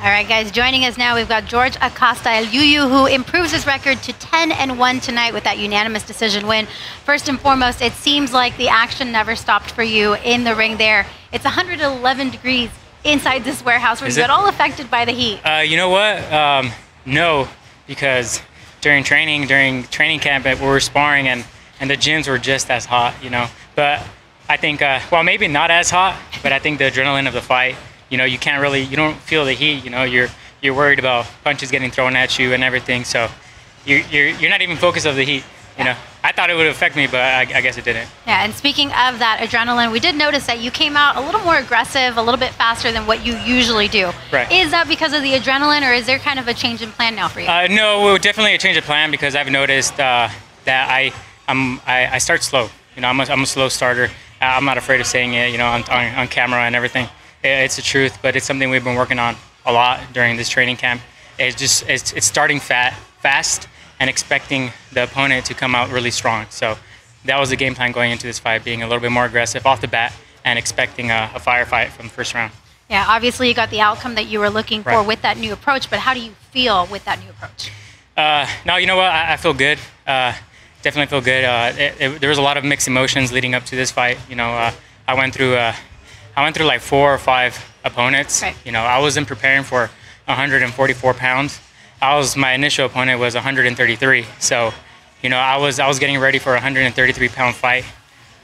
All right, guys, joining us now, we've got George Acosta El Yuyu, who improves his record to 10 and 1 tonight with that unanimous decision win. First and foremost, it seems like the action never stopped for you in the ring there. It's 111 degrees inside this warehouse. Were Is you it? at all affected by the heat? Uh, you know what? Um, no, because during training, during training camp, we were sparring and, and the gyms were just as hot, you know. But I think, uh, well, maybe not as hot, but I think the adrenaline of the fight, you know, you can't really, you don't feel the heat, you know, you're you're worried about punches getting thrown at you and everything, so you're, you're, you're not even focused of the heat, you know. I thought it would affect me, but I, I guess it didn't. Yeah, and speaking of that adrenaline, we did notice that you came out a little more aggressive, a little bit faster than what you usually do. Right. Is that because of the adrenaline, or is there kind of a change in plan now for you? Uh, no, well, definitely a change of plan because I've noticed uh, that I I'm, I, I start slow. You know, I'm a, I'm a slow starter. I'm not afraid of saying it. You know, on, on, on camera and everything. It's the truth, but it's something we've been working on a lot during this training camp. It's just it's, it's starting fat fast and expecting the opponent to come out really strong. So that was the game plan going into this fight, being a little bit more aggressive off the bat and expecting a, a firefight from the first round. yeah, obviously you got the outcome that you were looking for Right. with that new approach, but how do you feel with that new approach? Uh, no, you know what? I, I feel good. Uh, definitely feel good. Uh, it, it, there was a lot of mixed emotions leading up to this fight. You know, uh, I went through, uh, I went through like four or five opponents. Right. You know, I wasn't preparing for 144 pounds. I was my initial opponent was 133. So, you know, I was I was getting ready for a 133 pound fight,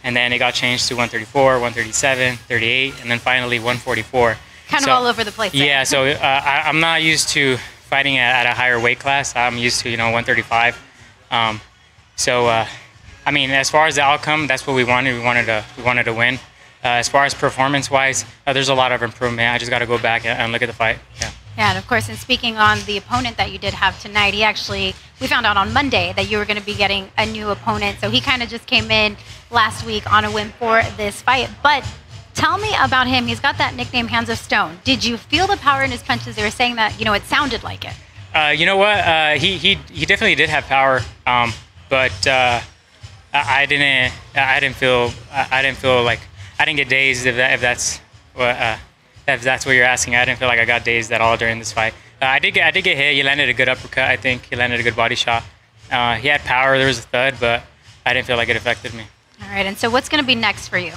and then it got changed to 134, 137, 38, and then finally 144. Kind So- of all over the place. yeah, so uh, I, I'm not used to fighting at, at a higher weight class. I'm used to you know 135. Um, so uh, I mean, as far as the outcome, that's what we wanted. We wanted to we wanted to win. Uh, as far as performance wise, uh, there's a lot of improvement. I just got to go back and, and look at the fight. Yeah. Yeah, and of course, and speaking on the opponent that you did have tonight, he actually, we found out on Monday that you were going to be getting a new opponent. So he kind of just came in last week on a win for this fight. But Tell me about him. He's got that nickname, Hands of Stone. Did you feel the power in his punches? They were saying that, you know, it sounded like it. Uh, you know what? Uh, he, he he definitely did have power, um, but uh, I, I didn't I didn't feel I, I didn't feel like I didn't get dazed if that if that's what uh, if that's what you're asking. I didn't feel like I got dazed at all during this fight. Uh, I did get I did get hit. He landed a good uppercut. I think he landed a good body shot. Uh, he had power. There was a thud, but I didn't feel like it affected me. All right. And so, what's going to be next for you?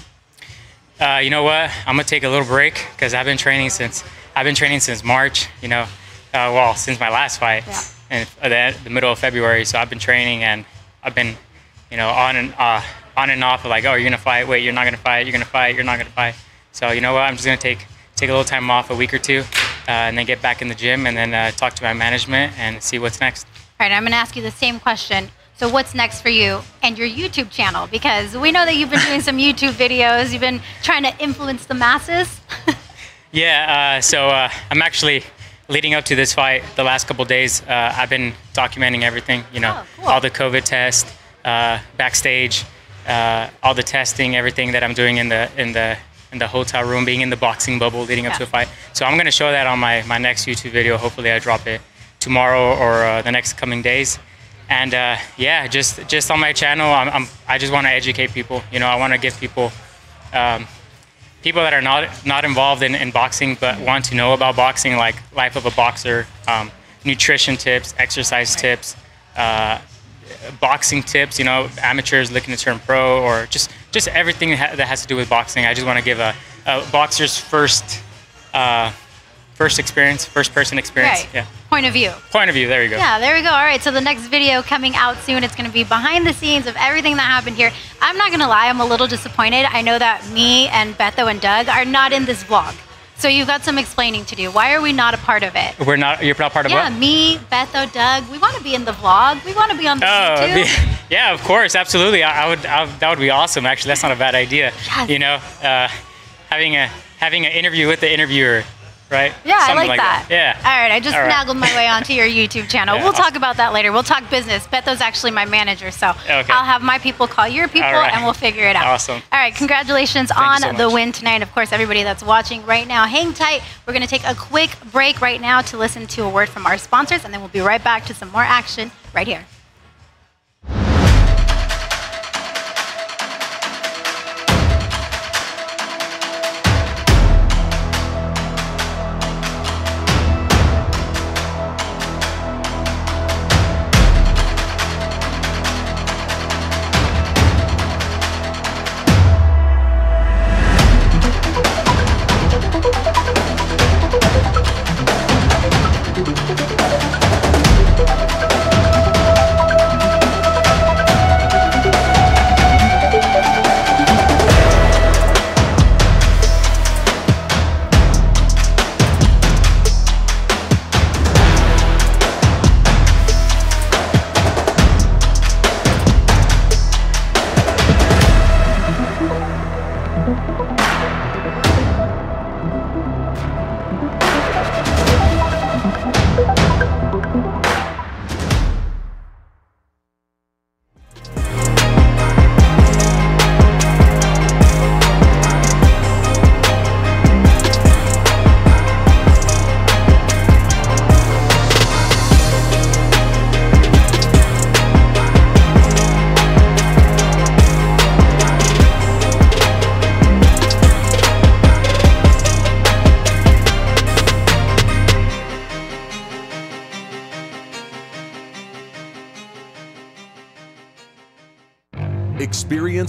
Uh, you know what? I'm gonna take a little break because I've been training since I've been training since March. You know, uh, well since my last fight in the, the middle of February. So I've been training and I've been, you know, on and uh, on and off of like, oh, you're gonna fight. Wait, you're not gonna fight. You're gonna fight. You're not gonna fight. So you know what? I'm just gonna take take a little time off, a week or two, uh, and then get back in the gym and then uh, talk to my management and see what's next. All right. I'm going to ask you the same question. So, what's next for you and your YouTube channel? Because we know that you've been doing some YouTube videos. You've been trying to influence the masses. Yeah, uh, so uh, I'm actually leading up to this fight. The last couple days, uh, I've been documenting everything. You know, all the COVID tests, uh, backstage, uh, all the testing, everything that I'm doing in the in the in the hotel room, being in the boxing bubble leading up to a fight. So I'm gonna show that on my my next YouTube video. Hopefully, I drop it tomorrow or uh, the next coming days. And uh, yeah, just just on my channel, I'm, I'm I just want to educate people. You know, I want to give people. Um, people that are not not involved in, in boxing but want to know about boxing, like life of a boxer, um, nutrition tips, exercise tips, uh, boxing tips. You know, amateurs looking to turn pro, or just just everything that, has to do with boxing. I just want to give a, a boxer's first uh, first experience, first person experience. Right. Yeah, Point of view. point of view. There you go. Yeah, there we go. All right, so the next video coming out soon. It's going to be behind the scenes of everything that happened here. I'm not going to lie, I'm a little disappointed. I know that me and Beto and Doug are not in this vlog. So you've got some explaining to do. Why are we not a part of it? We're not. You're not part of it? yeah, what? me, Beto, Doug, we want to be in the vlog. We want to be on the Oh, YouTube. yeah, of course, absolutely. I, I would. I, that would be awesome. Actually, that's not a bad idea. Yes. You know, uh, having a having an interview with the interviewer, right? Yeah, I Something like, that. Yeah. All right, I just right. snaggled my way onto your YouTube channel. Yeah, we'll talk about that later. We'll talk business. Beto's actually my manager, so Okay. I'll have my people call your people right. and we'll figure it out. Awesome. All right, congratulations Thank on so the win tonight. Of course, everybody that's watching right now, hang tight. We're going to take a quick break right now to listen to a word from our sponsors, and then we'll be right back to some more action right here.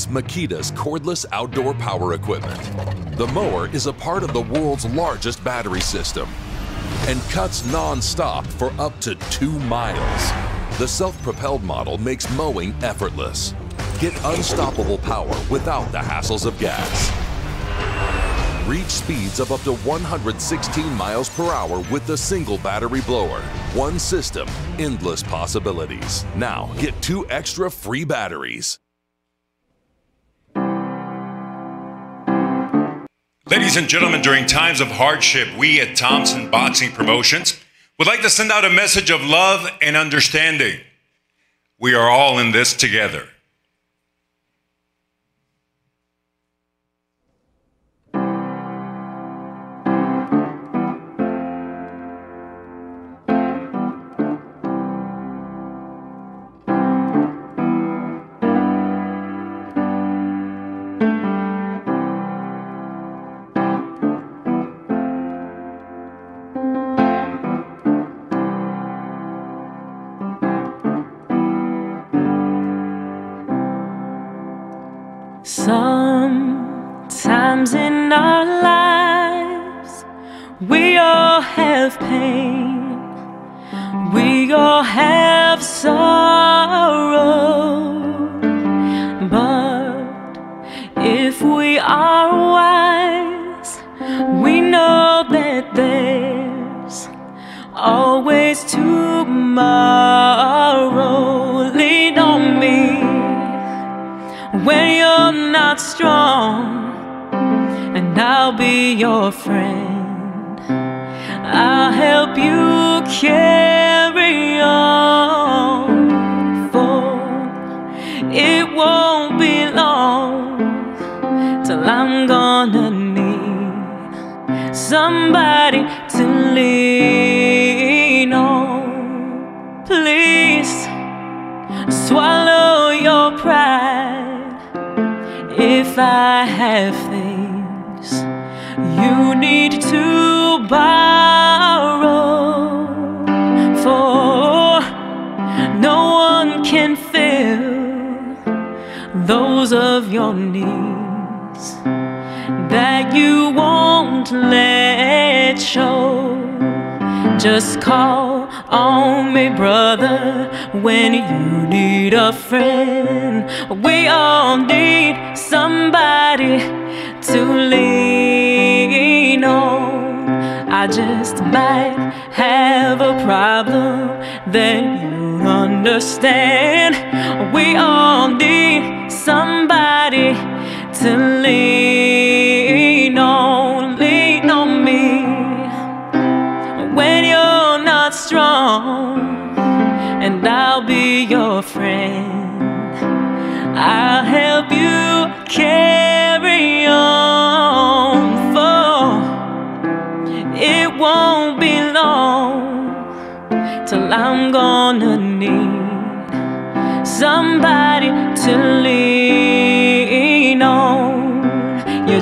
Experience Makita's cordless outdoor power equipment. The mower is a part of the world's largest battery system and cuts non-stop for up to two miles. The self-propelled model makes mowing effortless. Get unstoppable power without the hassles of gas. Reach speeds of up to 116 miles per hour with the single battery blower. One system, endless possibilities. Now get two extra free batteries. Ladies and gentlemen, during times of hardship, we at Thompson Boxing Promotions would like to send out a message of love and understanding. We are all in this together. Have pain, we all have sorrow. But if we are wise, we know that there's always tomorrow. Lean on me when you're not strong, and I'll be your friend. Carry on, for it won't be long till I'm gonna need somebody to lean on. Please swallow your pride if I have things you need to borrow. Those of your needs that you won't let show. Just call on me, brother, when you need a friend. We all need somebody to lean on. I just might have a problem that you understand. We all need somebody to lean on, lean on me when you're not strong, and I'll be your friend. I'll help you carry on, for it won't be long till I'm gonna need somebody to lean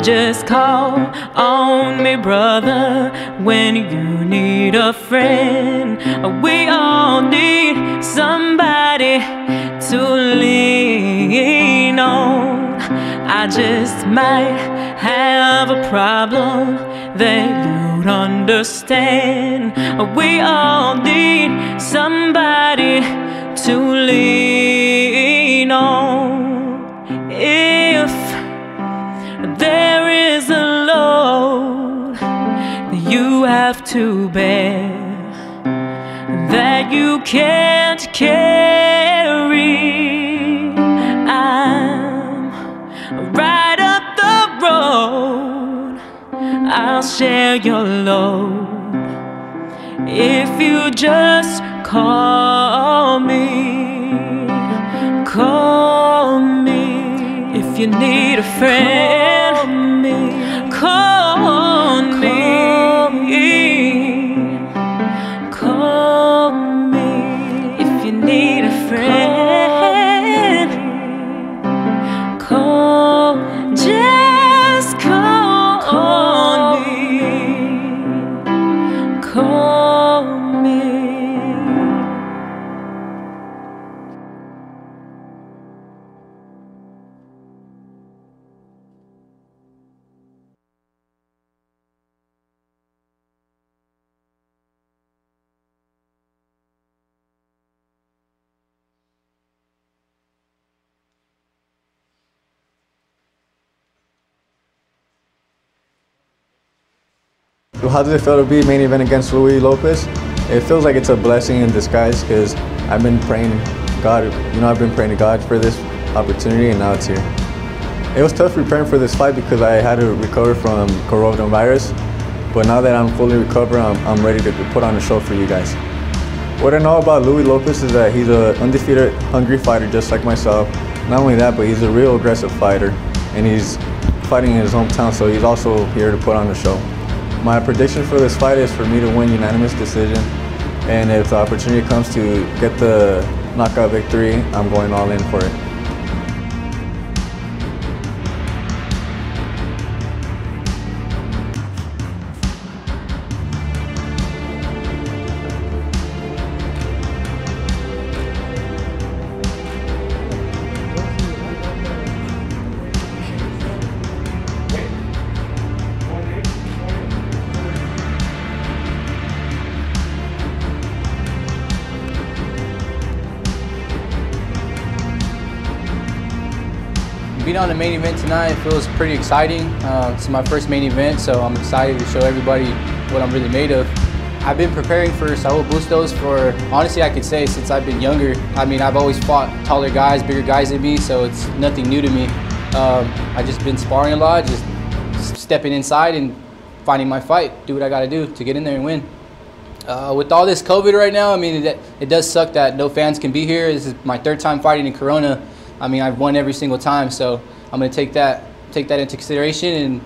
just call on me, brother, when you need a friend. We all need somebody to lean on. I just might have a problem that you'd understand. We all need somebody to lean have to bear that you can't carry. I'm right up the road. I'll share your load if you just call me. Call me if you need a friend. Call how does it feel to be main event against Luis Lopez? It feels like it's a blessing in disguise because I've been praying God, you know, I've been praying to God for this opportunity and now it's here. It was tough preparing for this fight because I had to recover from coronavirus, but now that I'm fully recovered, I'm, I'm ready to put on a show for you guys. What I know about Luis Lopez is that he's an undefeated, hungry fighter just like myself. Not only that, but he's a real aggressive fighter and he's fighting in his hometown, so he's also here to put on a show. My prediction for this fight is for me to win unanimous decision. And if the opportunity comes to get the knockout victory, I'm going all in for it. On the main event tonight It feels pretty exciting. Uh, it's my first main event, so I'm excited to show everybody what I'm really made of. I've been preparing for Saul Bustos for, honestly, I could say since I've been younger. I mean, I've always fought taller guys, bigger guys than me, so it's nothing new to me. Um, I just been sparring a lot, just stepping inside and finding my fight, do what I got to do to get in there and win. Uh, with all this COVID right now, I mean, it, it does suck that no fans can be here. This is my third time fighting in Corona. I mean, I've won every single time, so I'm gonna take that take that into consideration and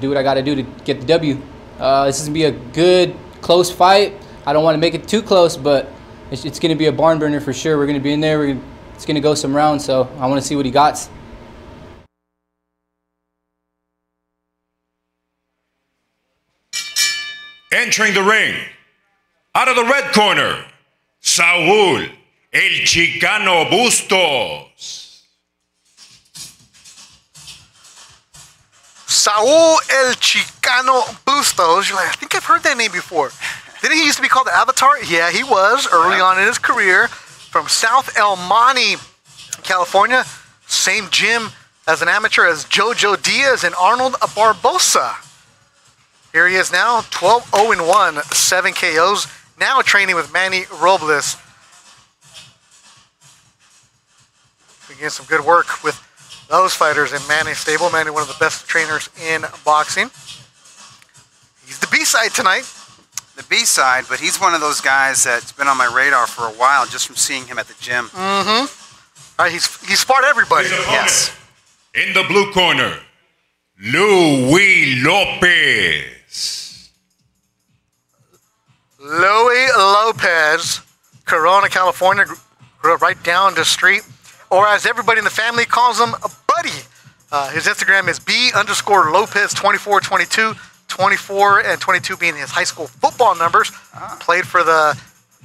do what I got to do to get the W. Uh, this is gonna be a good, close fight. I don't want to make it too close, but it's, it's gonna be a barn burner for sure. We're gonna be in there. It's gonna go some rounds, so I want to see what he got. Entering the ring, out of the red corner, Saul El Chicano Bustos. Saul El Chicano Bustos. You're like, I think I've heard that name before. Didn't he used to be called the Avatar? Yeah, he was early on in his career from South El Monte, California. Same gym as an amateur as Jojo Diaz and Arnold Barboza. Here he is now, 12 0 1, 7 KOs. Now training with Manny Robles. Again, some good work with those fighters in Manny Stable. Manny, one of the best trainers in boxing. He's the B side tonight. The B side, but he's one of those guys that's been on my radar for a while just from seeing him at the gym. Mm-hmm. All right, he's he's fought everybody. Yes. In the blue corner, Luis Lopez. Luis Lopez, Corona, California, grew up right down the street, or as everybody in the family calls him, a buddy. Uh, his Instagram is B underscore Lopez 2422, 24 and 22 being his high school football numbers. Played for the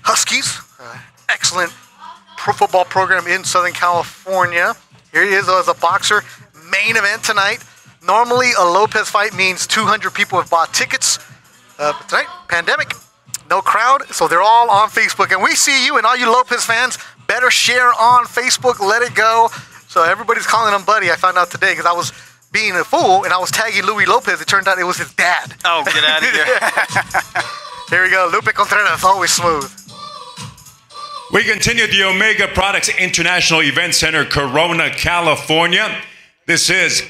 Huskies, uh, excellent pro football program in Southern California. Here he is as a boxer. Main event tonight. Normally, a Lopez fight means 200 people have bought tickets. Uh, but tonight, pandemic, no crowd, so they're all on Facebook. And we see you and all you Lopez fans. Better share on Facebook. Let it go. So everybody's calling him buddy. I found out today because I was being a fool and I was tagging Luis Lopez. It turned out it was his dad. Oh, get out of here. Here we go. Lupe Contreras, always smooth. We continue the Omega Products International Event Center, Corona, California. This is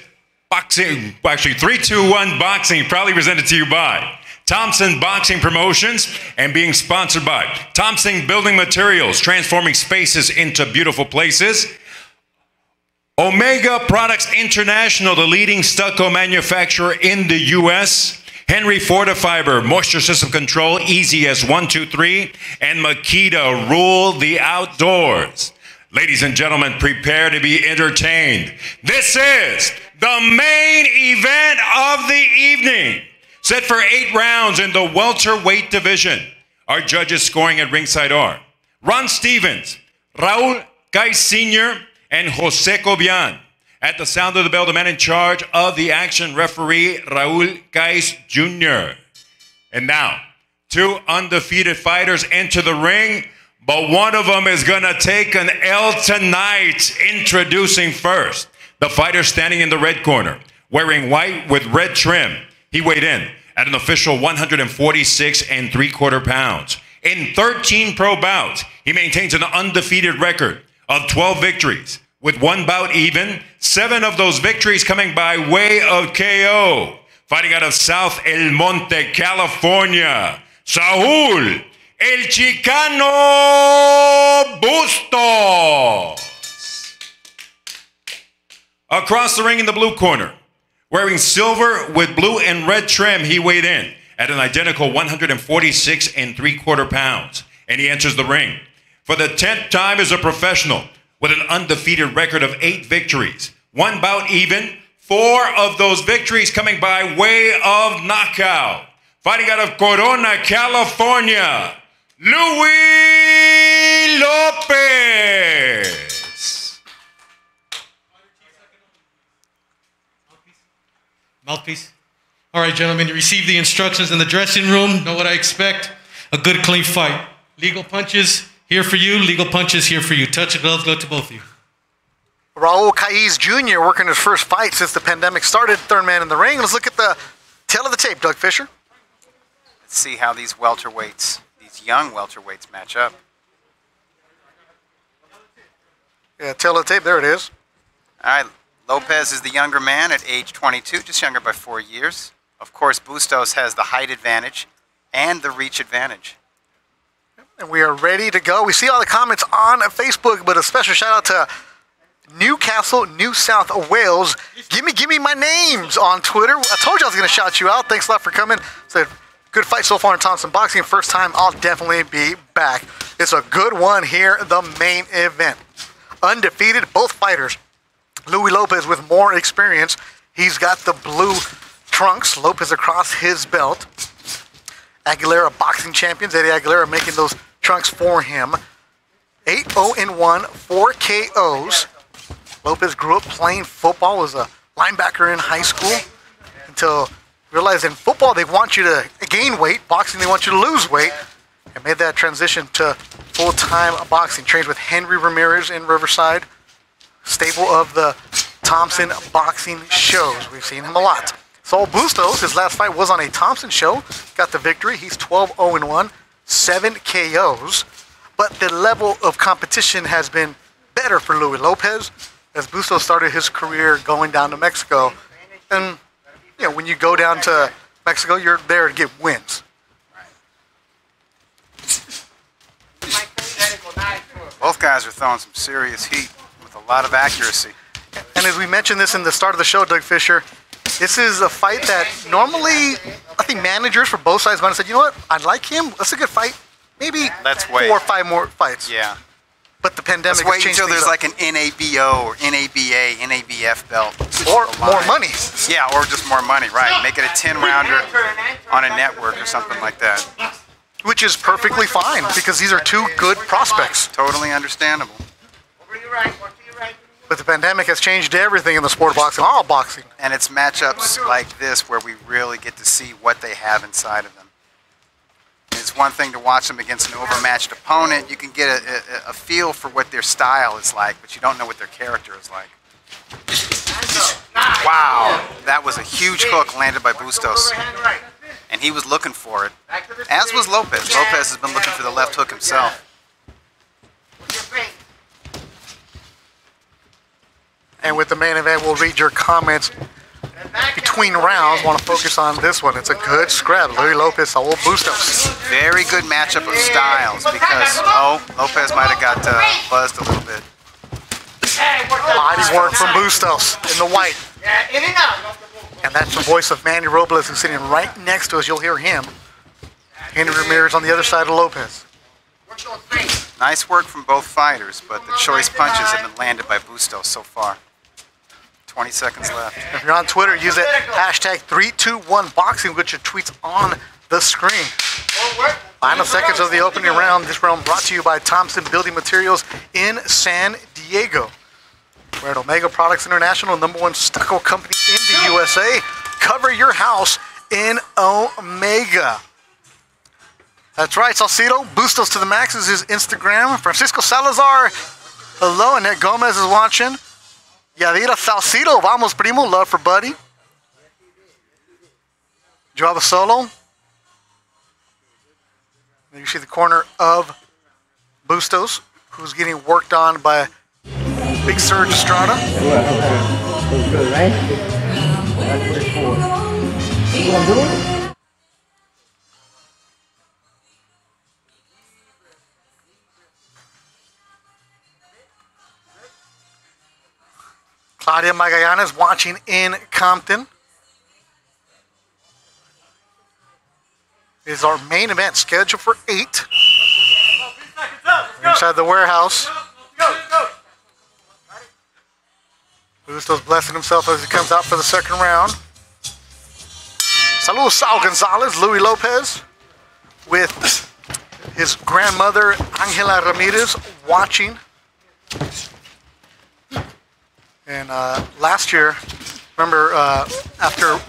boxing, actually 321 Boxing, proudly presented to you by Thompson Boxing Promotions and being sponsored by Thompson Building Materials, transforming spaces into beautiful places. Omega Products International, the leading stucco manufacturer in the U.S. Henry Fortifiber, Moisture System Control, Easy as 123, and Makita Rule the Outdoors. Ladies and gentlemen, prepare to be entertained. This is the main event of the evening. Set for eight rounds in the welterweight division. Our judges scoring at ringside are Ron Stevens, Raul Caiz Sr., and Jose Cobian. At the sound of the bell, the man in charge of the action, referee Raul Caiz Jr. And now, two undefeated fighters enter the ring, but one of them is going to take an L tonight. Introducing first, the fighter standing in the red corner, wearing white with red trim. He weighed in at an official 146 and three quarter pounds. In 13 pro bouts, he maintains an undefeated record of 12 victories, with one bout even, seven of those victories coming by way of KO. Fighting out of South El Monte, California, Saul El Chicano Bustos. Across the ring in the blue corner, wearing silver with blue and red trim, he weighed in at an identical 146 and three quarter pounds, and he enters the ring for the 10th time as a professional with an undefeated record of eight victories, one bout even, four of those victories coming by way of knockout. Fighting out of Corona, California, Luis Lopez. Mouthpiece. All right, gentlemen, you received the instructions in the dressing room. Know what I expect? A good, clean fight. Legal punches here for you. Legal punches here for you. Touch of gloves. Go to both of you. Raul Caiz Jr. working his first fight since the pandemic started. Third man in the ring. Let's look at the tale of the tape, Doug Fischer. Let's see how these welterweights, these young welterweights, match up. Yeah, tale of the tape. There it is. All right, Lopez is the younger man at age 22, just younger by four years. Of course, Bustos has the height advantage and the reach advantage. And we are ready to go. We see all the comments on Facebook, but a special shout out to Newcastle, New South Wales. Give me, give me my names on Twitter. I told you I was going to shout you out. Thanks a lot for coming. Said good fight so far in Thompson Boxing. First time, I'll definitely be back. It's a good one here, the main event. Undefeated, both fighters. Luis Lopez with more experience. He's got the blue trunks. Lopez across his belt. Aguilera boxing champions. Eddie Aguilera making those trunks for him. 8-0 1, 4 KOs. Lopez grew up playing football, was a linebacker in high school until realized in football they want you to gain weight, boxing they want you to lose weight, and made that transition to full-time boxing. Trained with Henry Ramirez in Riverside, staple of the Thompson boxing shows. We've seen him a lot. Saul Bustos, his last fight was on a Thompson show, got the victory. He's 12-0 1, 7 KOs. But the level of competition has been better for Luis Lopez as Bustos started his career going down to Mexico. And, you know, when you go down to Mexico, you're there to get wins. Both guys are throwing some serious heat with a lot of accuracy. And as we mentioned this in the start of the show, Doug Fischer, this is a fight that normally I think managers for both sides might have said, you know what, I like him. That's a good fight. Maybe Let's four wait. or five more fights. Yeah. But the pandemic Let's has wait changed until there's up. like an NABO or NABA, NABF belt. Or more money. Yeah, or just more money, right. Make it a 10 rounder on a network or something like that. Which is perfectly fine because these are two good prospects. Totally understandable. But the pandemic has changed everything in the sport of boxing, all boxing. And it's matchups like this where we really get to see what they have inside of them. It's one thing to watch them against an overmatched opponent. You can get a, a, a feel for what their style is like, but you don't know what their character is like. Wow, that was a huge hook landed by Bustos. And he was looking for it, as was Lopez. Lopez has been looking for the left hook himself. And with the main event, we'll read your comments between rounds. Want to focus on this one. It's a good scrap. Luis Lopez, Saul Bustos. Very good matchup of styles because, oh, Lopez might have got uh, buzzed a little bit. Body work from Bustos in the white. And that's the voice of Manny Robles, who's sitting right next to us. You'll hear him. Henry Ramirez on the other side of Lopez. Nice work from both fighters, but the choice punches have been landed by Bustos so far. 20 seconds left. If you're on Twitter, use it hashtag 321boxing, which your tweets on the screen. Final seconds of the opening round. This round brought to you by Thompson Building Materials in San Diego. We're at Omega Products International, number one stucco company in the USA. Cover your house in Omega. That's right, Salcido. Bustos to the max is his Instagram. Francisco Salazar. Hello, Annette Gomez is watching. Yadira Salcido. Vamos, primo. Love for Buddy. Do you have a Solo. You see the corner of Bustos, who's getting worked on by Big Serge Estrada. good, right? That's what it's for. You gonna do it? Claudia Magallanes watching in Compton. Is our main event scheduled for 8. Inside the warehouse. Bustos blessing himself as he comes out for the second round. Saludos, Sal Gonzalez, Luis Lopez, with his grandmother, Angela Ramirez, watching. And uh, last year, remember, uh, after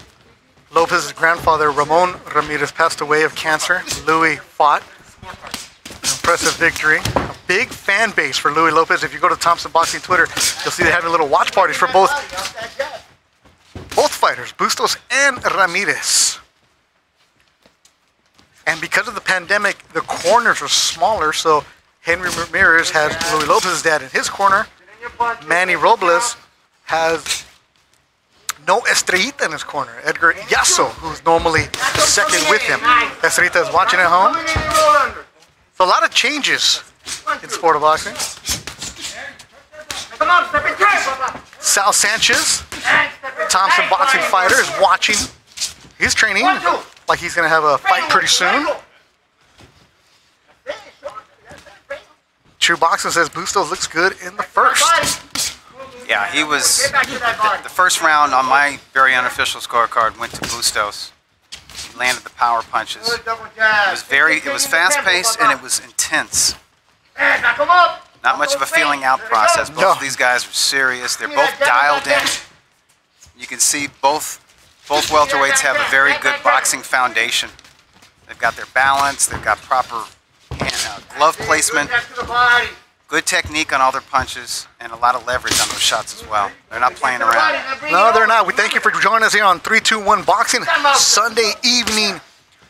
Lopez's grandfather, Ramon Ramirez, passed away of cancer, Luis fought. An Impressive victory. A big fan base for Luis Lopez. If you go to Thompson Boxing Twitter, you'll see they're having little watch parties for both both fighters, Bustos and Ramirez. And because of the pandemic, the corners are smaller, so Henry Ramirez has Luis Lopez's dad in his corner. Manny Robles has no Estrellita in his corner. Edgar Yasso, who's normally second with him. Estrellita is watching at home. A lot of changes in sport of boxing. Sal Sanchez, Thompson boxing fighter, is watching. He's training like he's going to have a fight pretty soon. True Boxing says Bustos looks good in the first. Yeah, he was. The, the first round on my very unofficial scorecard went to Bustos. He landed the power punches. It was very. It was fast paced and it was intense. Not much of a feeling out process. Both of these guys are serious. They're both dialed in. You can see both both welterweights have a very good boxing foundation. They've got their balance. They've got proper hand, uh, glove placement. Good technique on all their punches and a lot of leverage on those shots as well. They're not playing around. No, they're not. We thank you for joining us here on 321 Boxing Sunday evening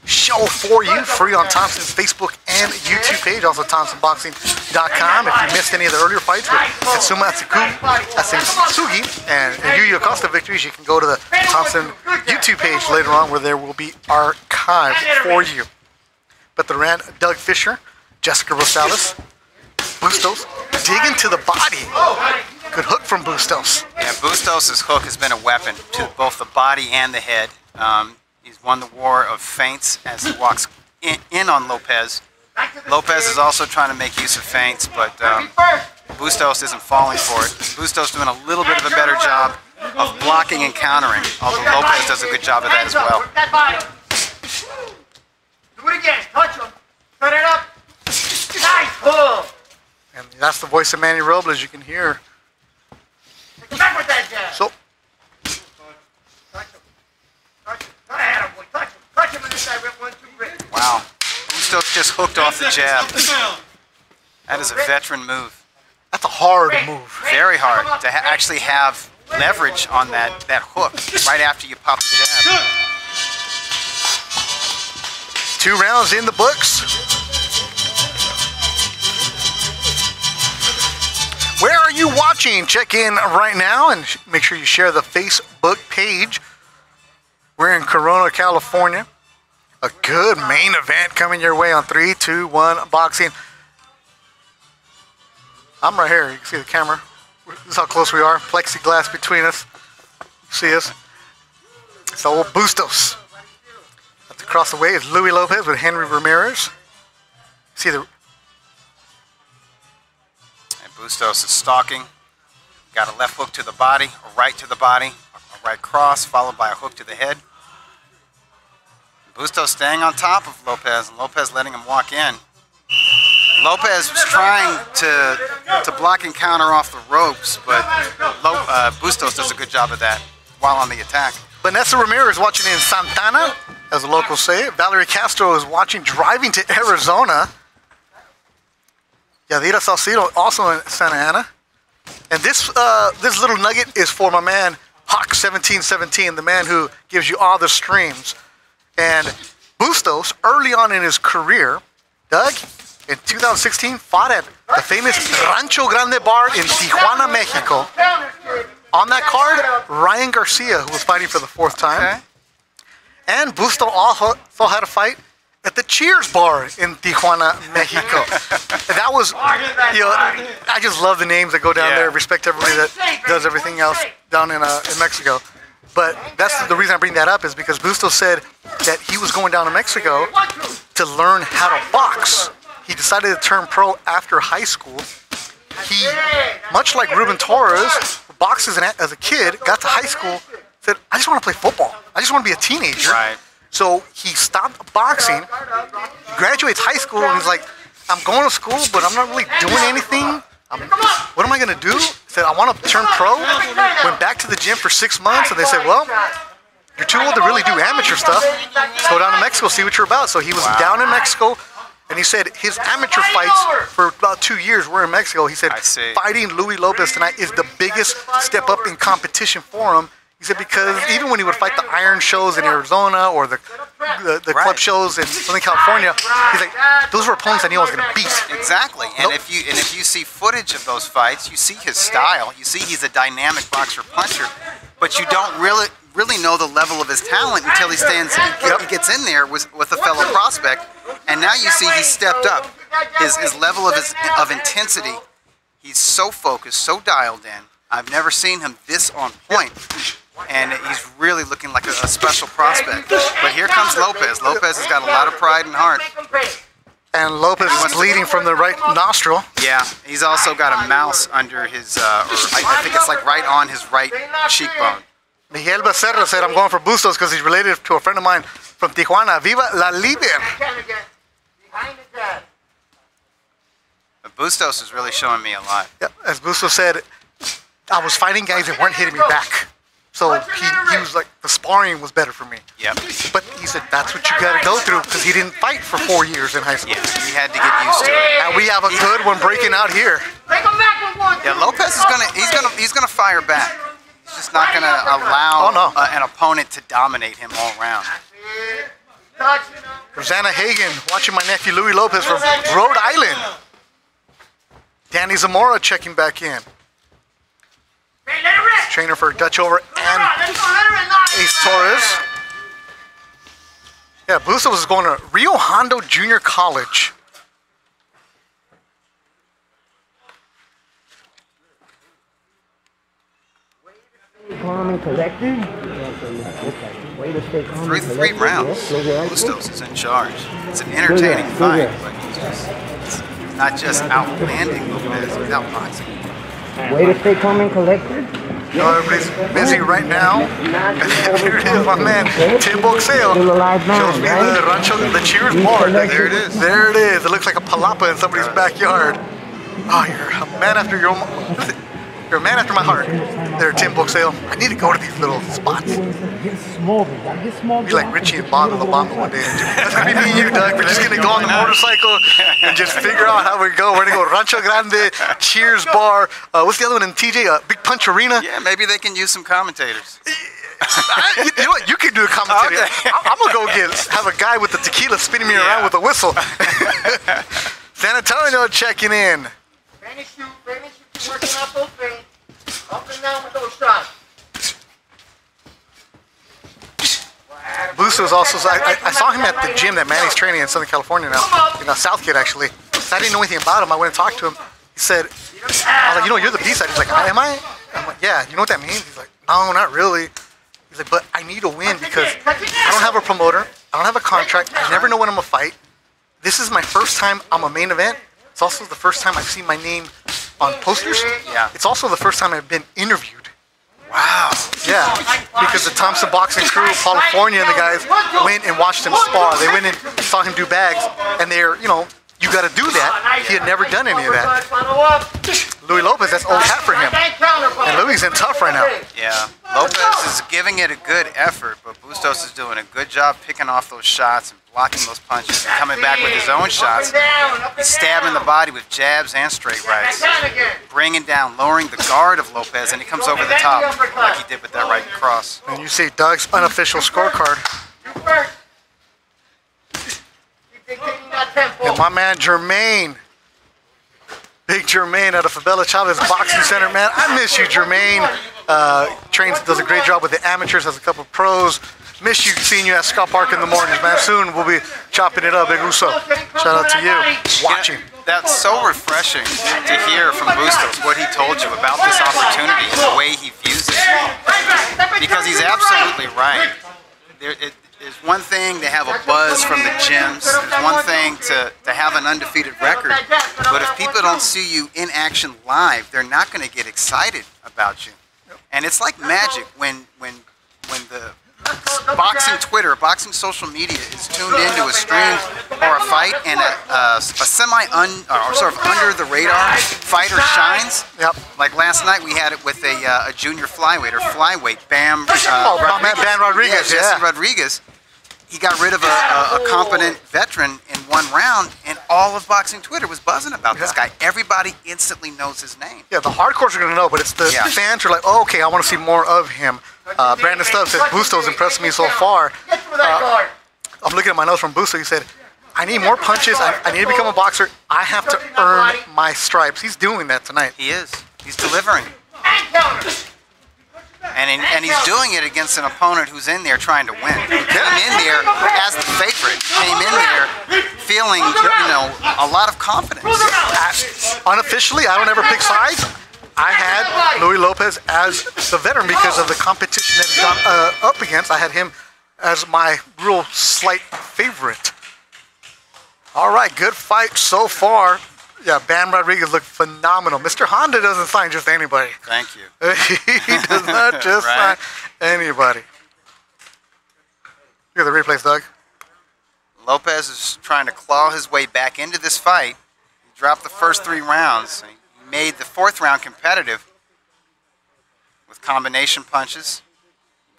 show for you, free on Thompson's Facebook and YouTube page, also ThompsonBoxing.com. If you missed any of the earlier fights with Katsuma Atsugi and Yuya Acosta victories, you can go to the Thompson YouTube page later on where there will be archived for you. But the ran Doug Fischer, Jessica Rosales, Bustos, dig into the body. Good hook from Bustos. Yeah, Bustos' hook has been a weapon to both the body and the head. Um, he's won the war of feints as he walks in, in on Lopez. Lopez is also trying to make use of feints, but um, Bustos isn't falling for it. Bustos doing a little bit of a better job of blocking and countering, although Lopez does a good job of that as well. Do it again. Touch him. Set it up. Nice pull. And that's the voice of Manny Robles you can hear. Back with that jab. So Go ahead, boy. Touch him. Touch him in this side. Rip one, two, rip. Wow. Bustos just hooked off the jab. That is a veteran move. That's a hard move. Very hard to ha actually have leverage on that, that hook right after you pop the jab. Two rounds in the books. Where are you watching? Check in right now and make sure you share the Facebook page. We're in Corona, California. A good main event coming your way on 3, 2, 1 boxing. I'm right here. You can see the camera. This is how close we are. Plexiglass between us. See us? It's old Bustos. That's across the way is Luis Lopez with Henry Ramirez. See the Bustos is stalking. Got a left hook to the body, a right to the body, a right cross, followed by a hook to the head. Bustos staying on top of Lopez, and Lopez letting him walk in. Lopez was trying to to block and counter off the ropes, but Lo, uh, Bustos does a good job of that while on the attack. Vanessa Ramirez watching in Santana, as the locals say. Valerie Castro is watching driving to Arizona. Yadira Salcido also in Santa Ana. And this uh, this little nugget is for my man Hawk1717, the man who gives you all the streams. And Bustos, early on in his career, Doug, in 2016, fought at the famous Rancho Grande Bar in Tijuana, Mexico. On that card, Ryan Garcia, who was fighting for the fourth time. And Busto also had a fight at the Cheers Bar in Tijuana, Mexico. That was, you know, I just love the names that go down there. Respect everybody that does everything else down in, uh, in Mexico. But that's the reason I bring that up is because Busto said that he was going down to Mexico to learn how to box. He decided to turn pro after high school. He, much like Ruben Torres, boxes as, as a kid, got to high school, said, I just want to play football. I just want to be a teenager. Right. So he stopped boxing, graduates high school, and he's like, I'm going to school, but I'm not really doing anything. I'm, what am I going to do? Said, I want to turn pro. Went back to the gym for six months, and they said, well, you're too old to really do amateur stuff. Let's go down to Mexico, see what you're about. So he was down in Mexico, And he said his amateur fights for about two years were in Mexico. He said fighting Luis Lopez tonight is the biggest step up in competition for him. He said because even when he would fight the iron shows in Arizona or the the, the club shows in Southern California, he's like those were opponents I knew I was gonna beat. Exactly. And if you and if you see footage of those fights, you see his style. You see he's a dynamic boxer puncher, but you don't really really know the level of his talent until he stands he, he gets in there with with a fellow prospect. And now you see he's stepped up. His his level of his of intensity. He's so focused, so dialed in. I've never seen him this on point. And he's really looking like a, a special prospect. But here comes Lopez. Lopez has got a lot of pride and heart. And Lopez is bleeding from the right nostril. Yeah, he's also got a mouse under his, uh, or I, I think it's like right on his right cheekbone. Miguel Becerra said, I'm going for Bustos because he's related to a friend of mine from Tijuana. Viva la Liber. But Bustos is really showing me a lot. Yeah, as Bustos said, I was fighting guys that weren't hitting me back. So he, he was like, the sparring was better for me. Yep. But he said, that's what you got to go through because he didn't fight for four years in high school. Yeah, he had to get used to it. And we have a good one breaking out here. Yeah, Lopez is gonna he's gonna he's gonna fire back. He's just not gonna allow uh, an opponent to dominate him all round. Rosanna Hagen watching my nephew Luis Lopez from Rhode Island. Danny Zamora checking back in. Trainer for Dutch Over and Ace Torres. Yeah, Bustos is going to Rio Hondo Junior College. Calm and collected. Way to Three and three collected. rounds. Yes, close your eyes. Bustos is in charge. It's an entertaining fight, good. but he's just it's not just outlanding Lopez, he's outboxing. Way to stay calm and collected. No, everybody's busy right now. Here it is, my man, Tim Boxeo. Still alive man, Shows me the? Rancho, the Cheers board. There it is. There it is. It looks like a palapa in somebody's backyard. Oh, you're a man after your own. You're a man after my heart. There, Tim Boxeo. I need to go to these little spots. Get small, bit. Gotta get small. Be like Richie and Bob Alabama one day. That's gonna be me and you, Doug. We're just gonna go on the motorcycle and just figure out how we go. We're gonna go Rancho Grande, Cheers Bar. Uh, what's the other one in TJ? Uh, Big Punch Arena. Yeah, maybe they can use some commentators. I- you, you know what? You can do a commentary. Okay. I- I'm gonna go get have a guy with the tequila spinning me around with a whistle. San Antonio checking in. Finish you, finish you, working out those things. Up and down with those shots. Bustos also. I, I, I saw him at the gym that Manny's training in Southern California now, in uh, South Kid actually. I didn't know anything about him. I went and talked to him. He said, I was like, you know, you're the B side. He's like, am I? I'm like, yeah. You know what that means? He's like, no, not really. He's like, but I need to win because I don't have a promoter. I don't have a contract. I never know when I'm gonna fight. This is my first time I'm a main event. It's also the first time I've seen my name on posters. Yeah. It's also the first time I've been interviewed. Wow. Yeah, because the Thompson Boxing crew, California, and the guys went and watched him spar. They went and saw him do bags, and they're, you know, you got to do that. He had never done any of that. Luis Lopez, that's old hat for him. And Luis in tough right now. Yeah, Lopez is giving it a good effort, but Bustos is doing a good job picking off those shots and blocking those punches and coming back with his own shots. He's stabbing the body with jabs and straight rights, bringing down, lowering the guard of Lopez, and he comes over the top like he did with that right cross. And you see Doug's unofficial scorecard. And my man Jermaine. Big Jermaine out of Fabella Chavez Boxing Center, man. I miss you, Jermaine. Uh, trains, does a great job with the amateurs, has a couple of pros. Miss you, seeing you at Scott Park in the mornings, man. Soon we'll be chopping it up, Big Uso. Shout out to you, watching. That's so refreshing to hear from Bustos what he told you about this opportunity and the way he views it. Because he's absolutely right. There, it, there's one thing to have a buzz from the gyms. There's one thing to, to have an undefeated record. But if people don't see you in action live, they're not going to get excited about you. And it's like magic when when when the boxing Twitter, boxing social media is tuned into a stream or a fight, and a, a, a semi un or sort of under the radar fighter shines. Yep. Like last night, we had it with a, uh, a junior flyweight or flyweight, Bam. Uh, Oh, man Bam Rodriguez, Yeah, Jesse yeah. Rodriguez. He got rid of a, a, a competent veteran in one round, and all of boxing Twitter was buzzing about this guy. Everybody instantly knows his name. Yeah, the hardcores are going to know, but it's the Yeah. fans who are like, oh, okay, I want to see more of him. Uh, Brandon Stubbs says Busto's impressed me so far. Uh, I'm looking at my notes from Busto. He said, I need more punches. I, I need to become a boxer. I have to earn my stripes. He's doing that tonight. He is. He's delivering. And, in, and he's doing it against an opponent who's in there trying to win. Who came in there as the favorite. Came in there feeling, you know, a lot of confidence. Unofficially, I don't ever pick sides. I had Luis Lopez as the veteran because of the competition that he got uh, up against. I had him as my real slight favorite. All right, good fight so far. Yeah, Bam Rodriguez looked phenomenal. Mr. Honda doesn't sign just anybody. Thank you. he does not just Right. sign anybody. Look at the replays, Doug. Lopez is trying to claw his way back into this fight. He dropped the first three rounds. He made the fourth round competitive with combination punches,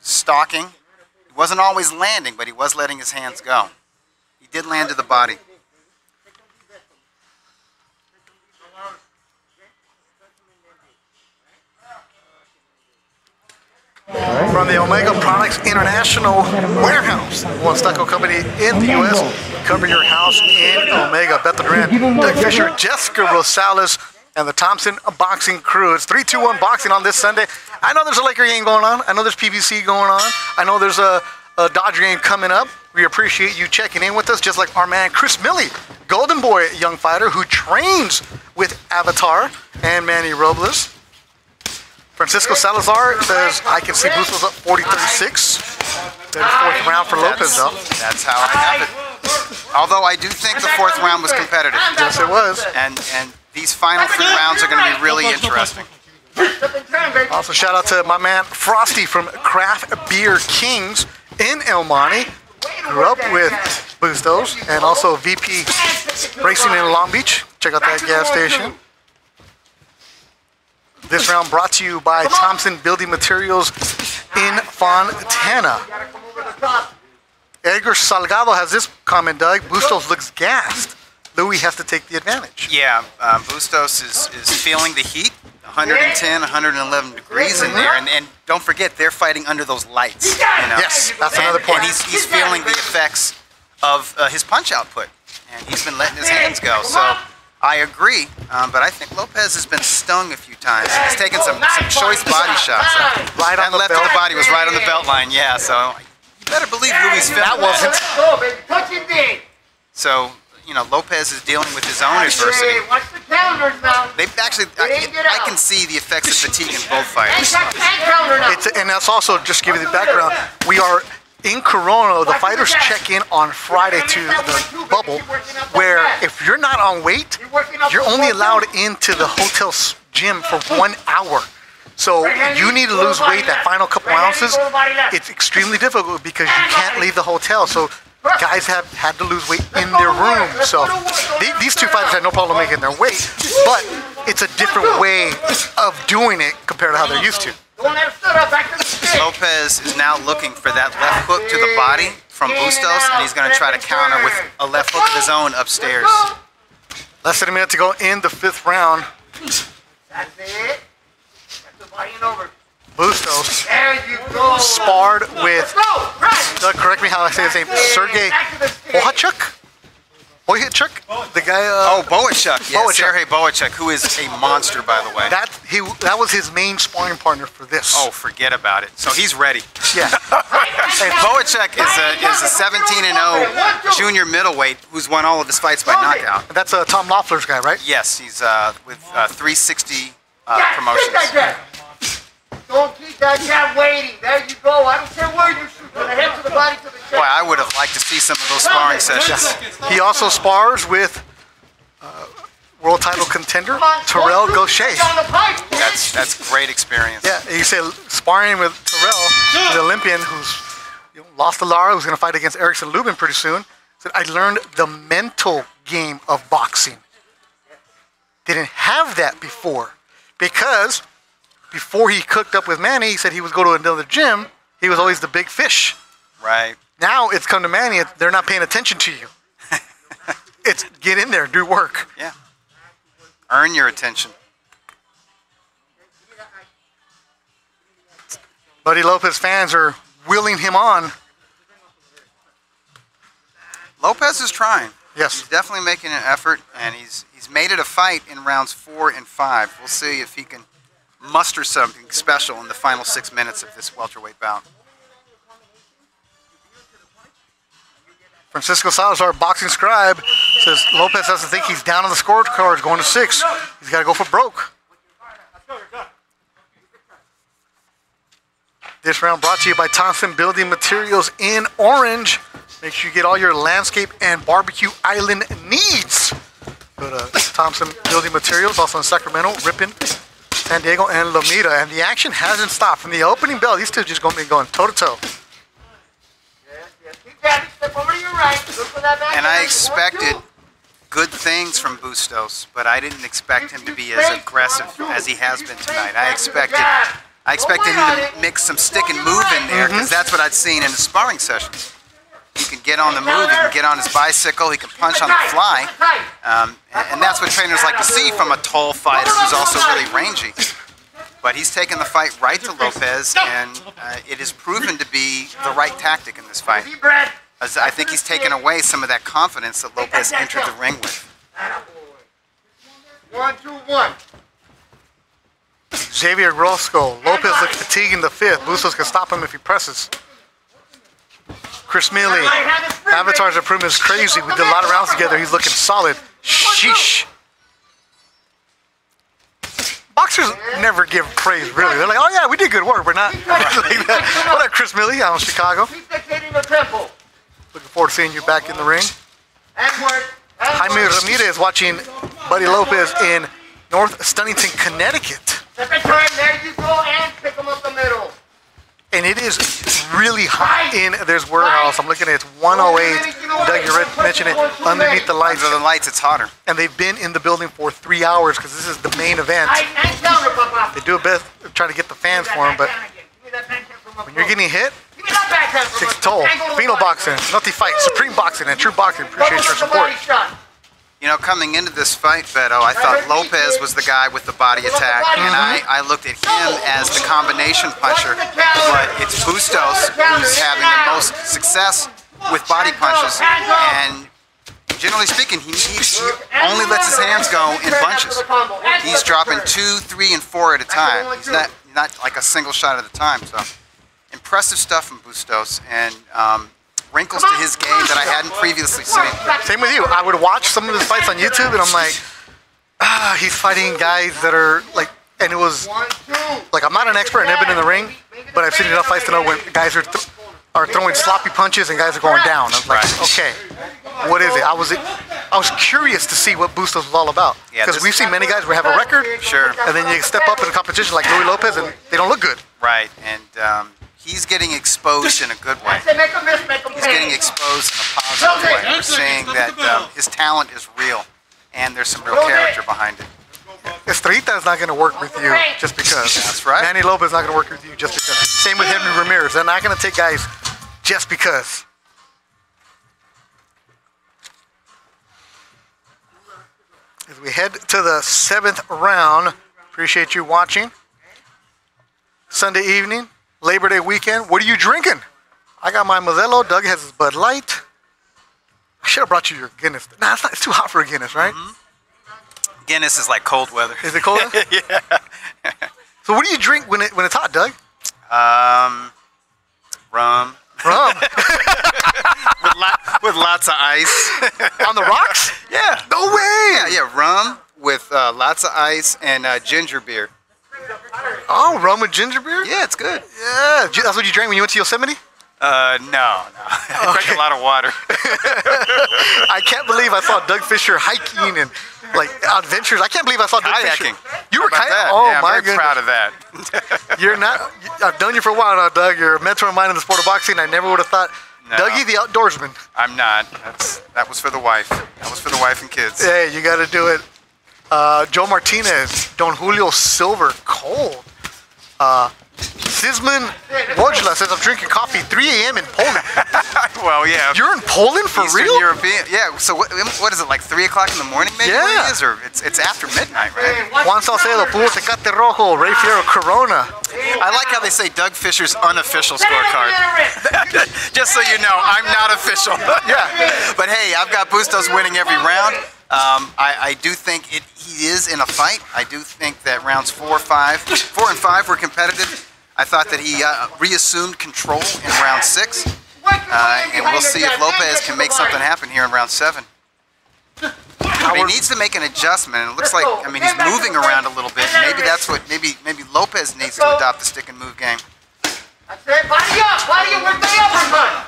stalking. He wasn't always landing, but he was letting his hands go. He did land to the body. From the Omega Products International Warehouse, one stucco company in the U.S. Cover your house in Omega. Beto Duran, Doug Fischer, Jessica Rosales, and the Thompson Boxing Crew. It's 3-2-1 boxing on this Sunday. I know there's a Laker game going on. I know there's PBC going on. I know there's a, a Dodger game coming up. We appreciate you checking in with us, just like our man Chris Milley, Golden Boy young fighter who trains with Avatar and Manny Robles. Francisco Salazar says, I can see Bustos up 40-36. Then fourth round for Lopez, though. That's how I have it. Although I do think the fourth round was competitive. Yes, it was. And and these final three rounds are going to be really interesting. Also, shout out to my man Frosty from Craft Beer Kings in El Monte. Grew up with Bustos and also VP Racing in Long Beach. Check out that gas station. This round brought to you by Thompson Building Materials in Fontana. Edgar Salgado has this comment, Doug. Bustos looks gassed. Luis has to take the advantage. Yeah, um, Bustos is, is feeling the heat. 110, 111 degrees in there, and, and don't forget they're fighting under those lights. You know? Yes, that's and, another point. And he's, he's feeling the effects of uh, his punch output, and he's been letting his hands go. So I agree, um, but I think Lopez has been stung a few times. He's taken some, some choice body shots. Right on that the left belt. of the body was right on the belt line. Yeah, so you better believe Luis felt That wasn't. Go, baby. Touch it big. So you know Lopez is dealing with his own adversity. Watch the counters now. They actually, I, I can see the effects of fatigue in both fighters. It's, and that's also just to give you the background. We are in Corona. The fighters check in on Friday to the bubble, where if you're not on weight, you're only allowed into the hotel gym for one hour. So you need to lose weight that final couple ounces. It's extremely difficult because you can't leave the hotel. So guys have had to lose weight in their room. So these two fighters had no problem making their weight, but it's a different way of doing it compared to how they're used to. Lopez is now looking for that left hook to the body from Bustos, and he's going to try to counter with a left hook of his own upstairs. Less than a minute to go in the fifth round. That's it. That's the body and over. Bustos There you go. sparred with, Go, right. Correct me how I say his name, Sergey Bohachuk? Bohachuk? The guy, uh, Oh, Bohachuk. Yeah, Bohachuk. Sergey Bohachuk, who is a monster, by the way. That, he, that was his main sparring partner for this. Oh, forget about it. So he's ready. Yeah. And Bohachuk is a, is a 17 and 0 junior middleweight who's won all of his fights by knockout. That's uh, Tom Loeffler's guy, right? Yes, he's uh, with uh, 360 uh, Yeah, promotions. sit like that. Don't keep that jab waiting. There you go. I don't care where you shoot. From the head to the body to the chest. Boy, I would have liked to see some of those sparring sessions. He also spars with uh, world title contender Terrell Gausha. That's that's great experience. Yeah, you say sparring with Terrell, the Olympian who's you know, lost to Lara, who's going to fight against Erickson Lubin pretty soon. Said I learned the mental game of boxing. Didn't have that before because before he cooked up with Manny, he said he would go to another gym. He was always the big fish. Right. Now it's come to Manny. They're not paying attention to you. it's get in there, do work. Yeah. Earn your attention. Buddy Lopez fans are willing him on. Lopez is trying. Yes. He's definitely making an effort, and he's he's made it a fight in rounds four and five. We'll see if he can muster something special in the final six minutes of this welterweight bout. Francisco Salazar, boxing scribe, says Lopez doesn't think he's down on the scorecards going to six. He's got to go for broke. This round brought to you by Thompson Building Materials in Orange. Make sure you get all your landscape and barbecue island needs. Go to Thompson Building Materials, also in Sacramento, Ripon, San Diego, and Lomita. And the action hasn't stopped. From the opening bell, these two just going to be going toe to toe. And I expected good things from Bustos, but I didn't expect him to be as aggressive as he has been tonight. I expected, I expected him to mix some stick and move in there because mm-hmm. that's what I'd seen in the sparring sessions. He can get on the move, he can get on his bicycle, he can punch on the fly, um, and and that's what trainers like to see from a tall fighter who's also really rangy. But he's taken the fight right to Lopez, and uh, it has proven to be the right tactic in this fight. As I think he's taken away some of that confidence that Lopez entered the ring with. One, two, one. Xavier Roscoe. Lopez looks fatigued in the fifth. Bustos can stop him if he presses. Chris Mealy. Avatars proving is crazy. We did a lot of rounds together. He's looking solid. Sheesh. Boxers never give praise, really. They're like, oh yeah, we did good work, but not. What up, Chris Mealy out in Chicago? Looking forward to seeing you back in the ring. Jaime Ramirez watching Buddy Lopez in North Stonington, Connecticut. Second time, there you go, and pick him up the middle. And it is really hot in this warehouse. I'm looking at it's 108. Doug, you mentioned it underneath the lights. Under the lights, it's hotter. And they've been in the building for three hours because this is the main event. They do a best trying to get the fans for them, but when you're getting hit, it takes a toll. Pheno boxing, Nutty fight, Supreme boxing, and True boxing. Appreciate your support. You know, coming into this fight, Beto, I thought Lopez was the guy with the body attack, and I, I looked at him as the combination puncher. But it's Bustos who's having the most success with body punches, and generally speaking, he, he, only lets his hands go in bunches. He's dropping two, three, and four at a time. He's not not like a single shot at a time. So impressive stuff from Bustos, and um, wrinkles to his game that I hadn't previously seen. Same with you. I would watch some of his fights on YouTube, and I'm like, ah, he's fighting guys that are like, and it was like I'm not an expert. I've been in the ring, but I've seen enough fights to know when guys are th- are throwing sloppy punches and guys are going down. I was like, okay, what is it? I was I was curious to see what Bustos was all about because this- we've seen many guys who have a record, Sure. and then you step up in a competition like Luis Lopez, and they don't look good. Right, and um, he's getting exposed in a good way. Make him miss, make him He's getting exposed in a positive way. We're seeing that um, his talent is real, and there's some real character behind it. Estrellita is not going to work with you just because. That's right. Manny Lopez is not going to work with you just because. Same with Henry Ramirez. They're not going to take guys just because. As we head to the seventh round, appreciate you watching. Sunday evening, Labor Day weekend. What are you drinking? I got my Modelo. Doug has his Bud Light. I should have brought you your Guinness. Nah, it's, not, it's too hot for a Guinness, right? Guinness is like cold weather. Is it cold? yeah. So what do you drink when it when it's hot, Doug? Um, rum. Rum. with, with lots of ice. On the rocks? Yeah. No way. Yeah, yeah, rum with uh, lots of ice and uh, ginger beer. Oh, rum with ginger beer? Yeah, it's good. Yeah, that's what you drank when you went to Yosemite? Uh, no, no. I drank a lot of water. I can't believe I saw Doug Fischer hiking and like adventures. I can't believe I saw Doug Fischer. Kayaking. You were kayaking? Oh yeah, my I'm very goodness. proud of that. You're not. I've known you for a while now, Doug. You're a mentor of mine in the sport of boxing. I never would have thought. No. Dougie, the outdoorsman. I'm not. That's that was for the wife. That was for the wife and kids. Hey, you got to do it. Uh, Joe Martinez, Don Julio Silver, cold. Uh, Zizman Wojla says I'm drinking coffee 3 a.m. in Poland. well, yeah. You're in Poland for Eastern real? European. Yeah. So what, what is it like? Three o'clock in the morning, maybe? Yeah. it is, or it's it's after midnight, right? Juan Salcedo, Puro Tecate Rojo, Ray Fierro, Corona. I like how they say Doug Fischer's unofficial scorecard. Just so you know, I'm not official. yeah. But hey, I've got Bustos winning every round. Um, I, I do think it, he is in a fight. I do think that rounds four, five, four and five were competitive. I thought that he uh, reassumed control in round six. Uh, and we'll see if Lopez can make something happen here in round seven. But he needs to make an adjustment. It looks like I mean he's moving around a little bit. Maybe that's what maybe maybe Lopez needs to adopt the stick and move game. That's it. Body up. Body up. Work the upper man.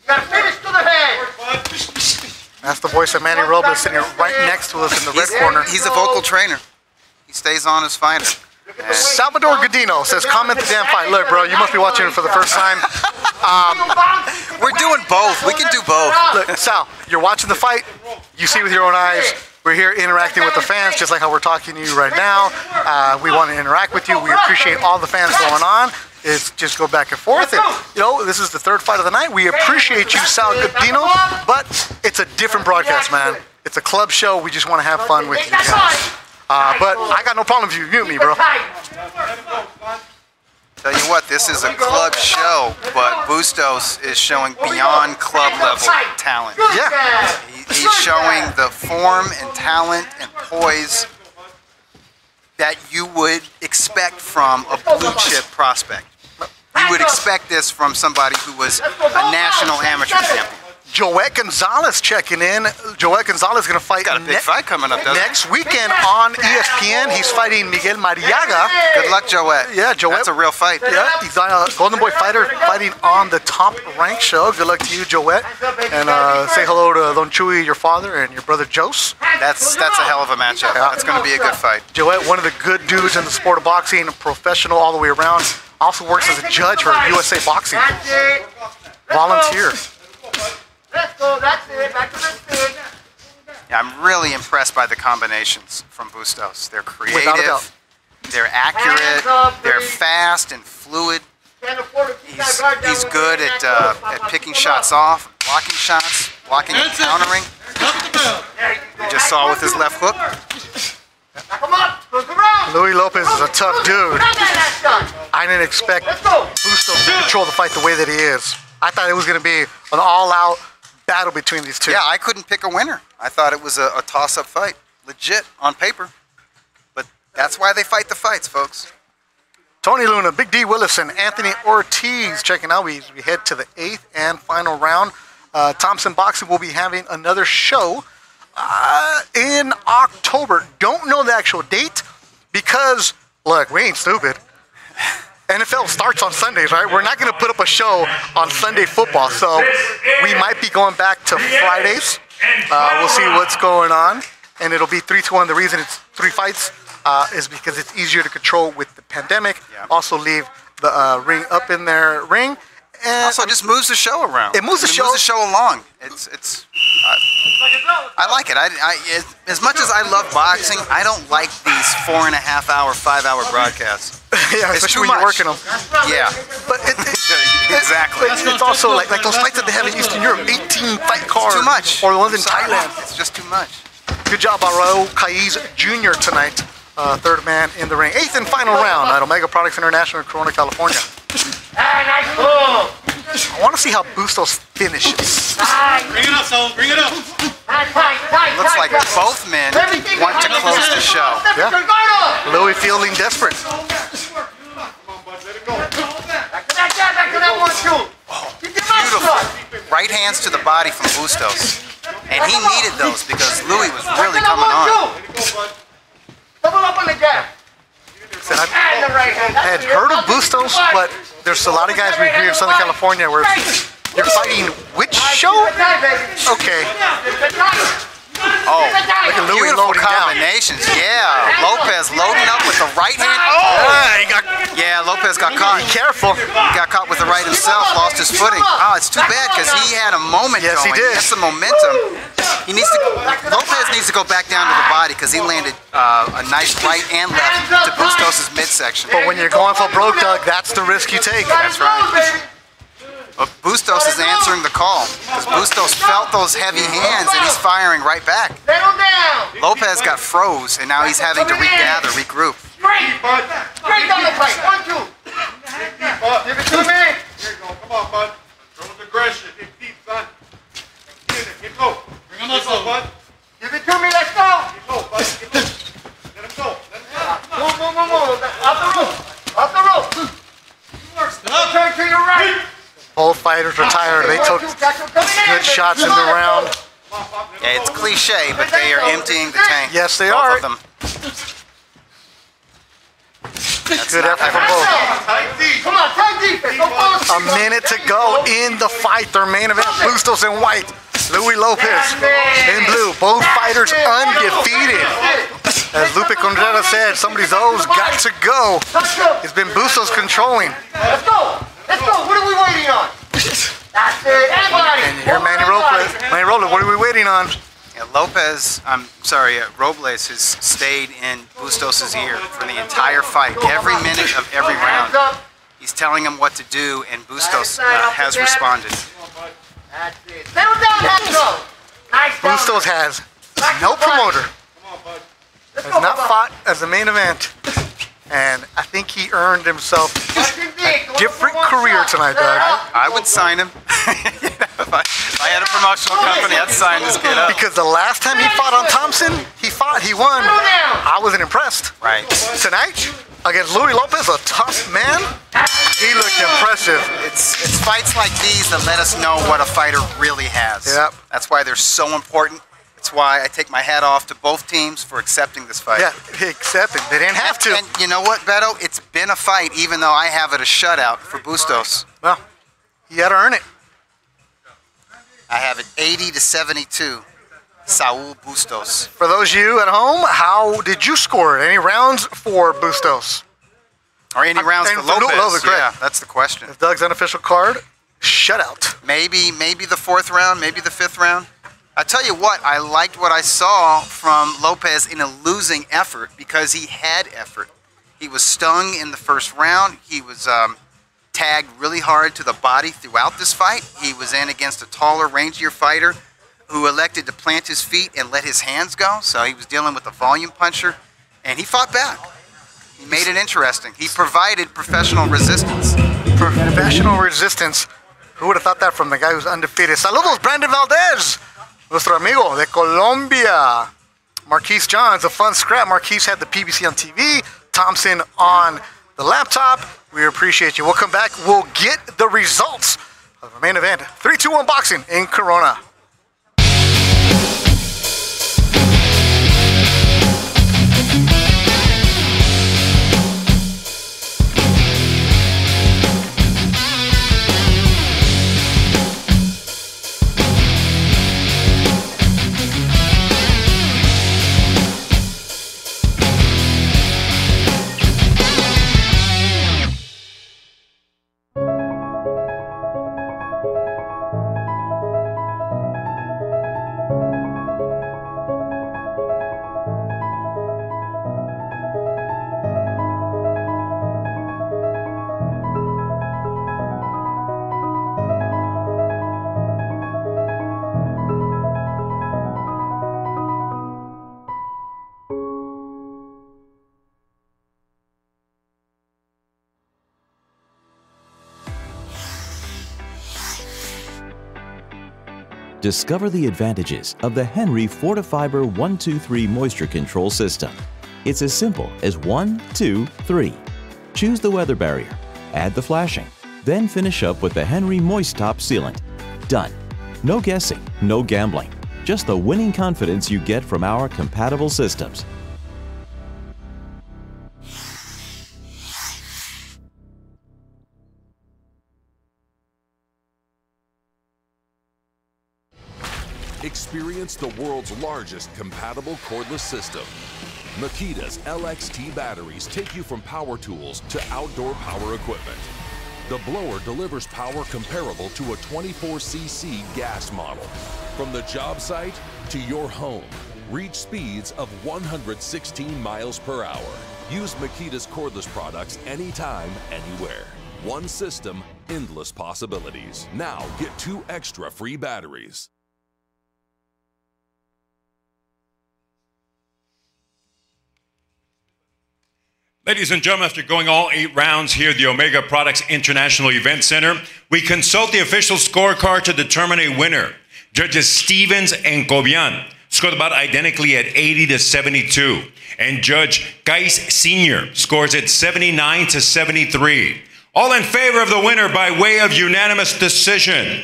You gotta finish to the head. That's the voice of Manny Robles sitting right next to us in the red corner. He's a vocal trainer. He stays on his fighter. And- Salvador Godino says, comment the damn fight. Look, bro, you must be watching it for the first time. Um, We're doing both. We can do both. Look, Sal, you're watching the fight. You see with your own eyes. We're here interacting with the fans, just like how we're talking to you right now. Uh, we want to interact with you. We appreciate all the fans going on. It's just go back and forth. And, you know, this is the third fight of the night. We appreciate you, Sal Godino, but it's a different broadcast, man. It's a club show. We just want to have fun with you guys. Uh, but I got no problem if you mute me, bro. Tell you what, this is a club show, but Bustos is showing beyond club level talent. Yeah. He, he's showing the form and talent and poise that you would expect from a blue chip prospect. You would expect this from somebody who was a national amateur champion. Joet Gonzalez checking in. Joet Gonzalez is going to fight Got a big fight coming up, doesn't next weekend on ESPN. He's fighting Miguel Marriaga. Good luck, Joet. Yeah, Joet. That's a real fight. Yeah, he's a Golden Boy fighter fighting on the top ranked show. Good luck to you, Joet. And uh, say hello to Don Chuy, your father, and your brother Jose. That's that's a hell of a matchup. That's going to be a good fight. Joet, one of the good dudes in the sport of boxing, professional all the way around. Also works as a judge for USA Boxing. That's it. Volunteer. Let's go. That's it. Back to the stick. Yeah, I'm really impressed by the combinations from Bustos. They're Without a doubt. creative, they're accurate, they're fast and fluid. Can't afford to keep that He's, he's good at, uh, at picking shots off, blocking shots, blocking and countering. You just saw with his left hook. Come on. Look. Louis Lopez is a tough dude. Not that shot. I didn't expect Bustos to control the fight the way that he is. I thought it was going to be an all-out battle between these two. Yeah, I couldn't pick a winner. I thought it was a, a toss-up fight, legit on paper. But that's why they fight the fights, folks. Tony Luna, Big D Willis, and Anthony Ortiz checking out. We, we head to the eighth and final round. Uh, Thompson Boxing will be having another show uh, in October. Don't know the actual date because, look, we ain't stupid. NFL starts on Sundays, right? We're not going to put up a show on Sunday football, so we might be going back to Fridays. Uh, we'll see what's going on, and it'll be three to one. The reason it's three fights uh, is because it's easier to control with the pandemic. Also, leave the uh, ring up in their ring, and Also, it just moves the show around. It moves the It show- moves the show along. It's it's. Uh, I like it. I, I as- as much as I love boxing, I don't like these four and a half hour, five hour broadcasts. yeah, It's especially when you're working them. Yeah, But it, exactly. It's, it's also like like those fights that they have in Eastern Europe, 18 fight cards, Too much. or the ones in Thailand. It's just too much. Good job Raul Caiz Jr. tonight, uh, third man in the ring. Eighth and final round at Omega Products International in Corona, California. Ah, nice move. I want to see how Bustos finishes. Bring it up, Saul. Bring it up. Looks like both men want to close the the show. Yeah. your guard up. Luis Fielding desperate. Back to that jab. Back to that one, two. Keep your mouth Beautiful. Right hands to the body from Bustos. And he needed those because Luis was really Back to that coming on. Double up on the jab. Said I've- And the right hand. I had heard of Bustos, but there's a lot of guys we hear in Southern California where you're fighting which show? Okay. Oh, Look at Luis beautiful loading down. combinations. Yeah, Lopez loading up with the right hand. Oh, yeah, Lopez got caught. Be careful. He got caught with the right himself, lost his footing. Oh, it's too bad because he had a moment Yes, he going. did. has some momentum. He needs to. Lopez needs to go back down to the body because he landed uh, a nice right and left to Bustos' midsection. But when you're going for broke, Doug, that's the risk you take. That's right. But Bustos is answering the call because Bustos felt those heavy hands and he's firing right back. Settle down. Lopez got froze and now he's having to regather, regroup. Straight. Straight down the pipe. One, two. Give it to me. Here you go. Come on, bud. Throw with aggression. Hit deep, son. Get in there. Get low. Bring him up, bud. Give it to me. Let's go. Get low, bud. Get low. Let him go. Let him go. Move, move, move, move. Up the rope. Up the rope. Turn to your right. Both fighters retired. They took good shots in the round. Yeah, it's cliche, but they are emptying the tank. Yes, they Both are. Of them. That's Good effort from both. Come on, tight defense. A minute to go in the fight. Their main event, Bustos in white, Luis Lopez in blue. Both fighters undefeated. As Lupe Contreras said, somebody's O's got to go. It's been Bustos controlling. Let's go. Let's go. What are we waiting on? That's it. Everybody. And here, Manny Robles. Manny Robles, what are we waiting on? Yeah, Lopez, I'm sorry, uh, Robles has stayed in Bustos' ear for the entire fight, every minute of every round. He's telling him what to do, and Bustos uh, has responded. That's it. Settle down, Hansel. Nice. Bustos has no promoter. Come on, bud. Has not fought as the main event. And I think he earned himself a different career tonight, Doug. I would sign him. if, I, if I had a promotional company, I'd sign this kid up. Because the last time he fought on Thompson, he fought, he won. I wasn't impressed. Right. Tonight, against Luis Lopez, a tough man, he looked impressive. It's it's fights like these that let us know what a fighter really has. Yep. That's why they're so important. It's why I take my hat off to both teams for accepting this fight. Yeah, he accepted. They didn't have to. And you know what, Beto? It's been a fight, even though I have it a shutout for Bustos. Well, he had to earn it. I have it 80 to 72. Saul Bustos. For those of you at home, how did you score it? Any rounds for Bustos? Or any rounds for Lopez? Lopez, yeah, that's the question. If Doug's unofficial card, shutout. Maybe, maybe the fourth round, maybe the fifth round. I tell you what, I liked what I saw from Lopez in a losing effort because he had effort. He was stung in the first round. He was um, tagged really hard to the body throughout this fight. He was in against a taller, rangier fighter who elected to plant his feet and let his hands go. So he was dealing with a volume puncher, and he fought back. He made it interesting. He provided professional resistance. Professional resistance. Who would have thought that from the guy who's undefeated? Saludos, Brandon Valdez, nuestro amigo de Colombia. Marquise Johns, a fun scrap. Marquise had the PBC on TV, Thompson on the laptop. We appreciate you. We'll come back. We'll get the results of the main event 3 2 1 boxing in Corona. Discover the advantages of the Henry Fortifiber 123 moisture control system. It's as simple as one, two, three. Choose the weather barrier, add the flashing, then finish up with the Henry Moistop Sealant. Done. No guessing, no gambling. Just the winning confidence you get from our compatible systems. Experience the world's largest compatible cordless system. Makita's LXT batteries take you from power tools to outdoor power equipment. The blower delivers power comparable to a 24cc gas model. From the job site to your home, reach speeds of 116 miles per hour. Use Makita's cordless products anytime, anywhere. One system, endless possibilities. Now get two extra free batteries. Ladies and gentlemen, after going all eight rounds here at the Omega Products International Event Center, we consult the official scorecard to determine a winner. Judges Stevens and Cobian scored about identically at 80 to 72. And Judge Caiz Sr. scores at 79 to 73. All in favor of the winner by way of unanimous decision.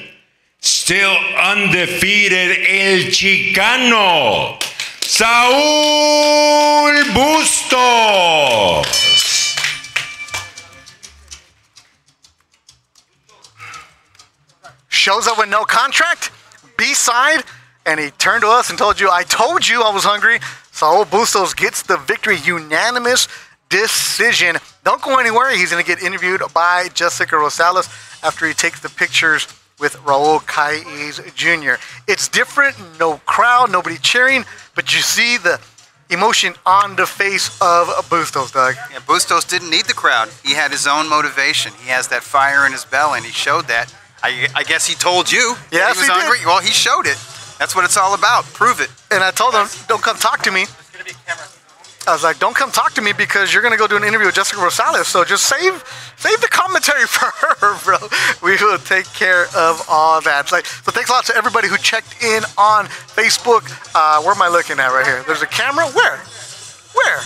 Still undefeated El Chicano, Saul Bustos. Shows up with no contract, B side, and he turned to us and told you, I told you I was hungry. Saul Bustos gets the victory, unanimous decision. Don't go anywhere. He's going to get interviewed by Jessica Rosales after he takes the pictures with Raul Caiz Jr. It's different, no crowd, nobody cheering, but you see the emotion on the face of Bustos, Doug. Yeah, Bustos didn't need the crowd. He had his own motivation. He has that fire in his belly, and he showed that. I, I guess he told you that Yes, he was he did. hungry. Well, he showed it. That's what it's all about. Prove it. And I told him, don't come talk to me. I was like, don't come talk to me because you're gonna go do an interview with Jessica Rosales. So just save save the commentary for her, bro. We will take care of all that. Like, so thanks a lot to everybody who checked in on Facebook. Uh, where am I looking at right here? There's a camera. Where? Where?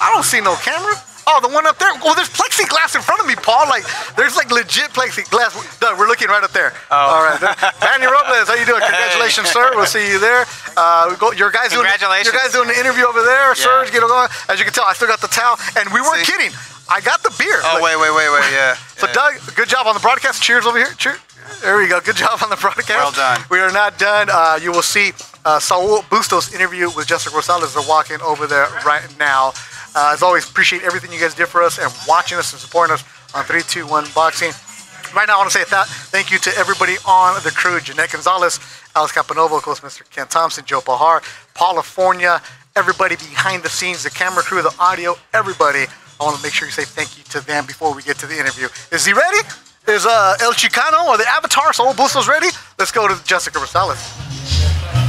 I don't see no camera. Oh, the one up there. Well, there's plexiglass in front of me, Paul. Like, there's like legit plexiglass. Doug, we're looking right up there. Oh. All right. Danny Robles, how you doing? Congratulations, sir. We'll see you there. Uh, go, your guys doing Congratulations. your guys doing the interview over there, Serge. Get along. As you can tell, I still got the towel, and we weren't kidding. I got the beer. Oh, wait, wait, wait, wait. Yeah. So, Doug, good job on the broadcast. Cheers over here. Cheers. There we go. Good job on the broadcast. Well done. We are not done. Uh, you will see uh, Saul Bustos' interview with Jessica Rosales. They're walking over there right now. Uh, as always, appreciate everything you guys did for us and watching us and supporting us on 321 Boxing. Right now, I want to say that thank you to everybody on the crew Jeanette Gonzalez, Alex Camponovo, of course, Mr. Ken Thompson, Joe Pahar, Paula Fornia, everybody behind the scenes, the camera crew, the audio, everybody. I want to make sure you say thank you to them before we get to the interview. Is he ready? Is uh, El Chicano or the Avatar Saul Bustos ready? Let's go to Jessica Rosales.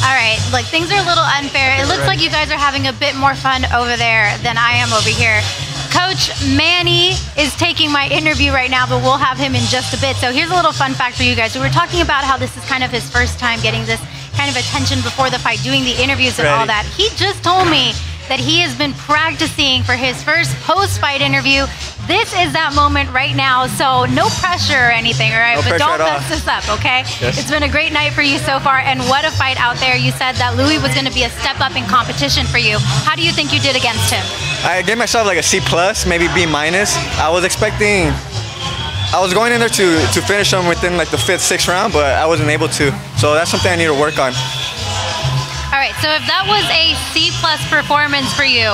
All right, look, things are a little unfair. It looks like you guys are having a bit more fun over there than I am over here. Coach Manny is taking my interview right now, but we'll have him in just a bit. So here's a little fun fact for you guys. We were talking about how this is kind of his first time getting this kind of attention before the fight, doing the interviews and all that. He just told me that he has been practicing for his first post-fight interview. This is that moment right now, so no pressure or anything, all right? No but don't mess this up, okay? Yes. It's been a great night for you so far, and what a fight out there. You said that Luis was going to be a step up in competition for you. How do you think you did against him? I gave myself like a C plus, maybe B minus. I was expecting, I was going in there to to finish him within like the fifth, sixth round, but I wasn't able to. So that's something I need to work on. So if that was a C plus performance for you,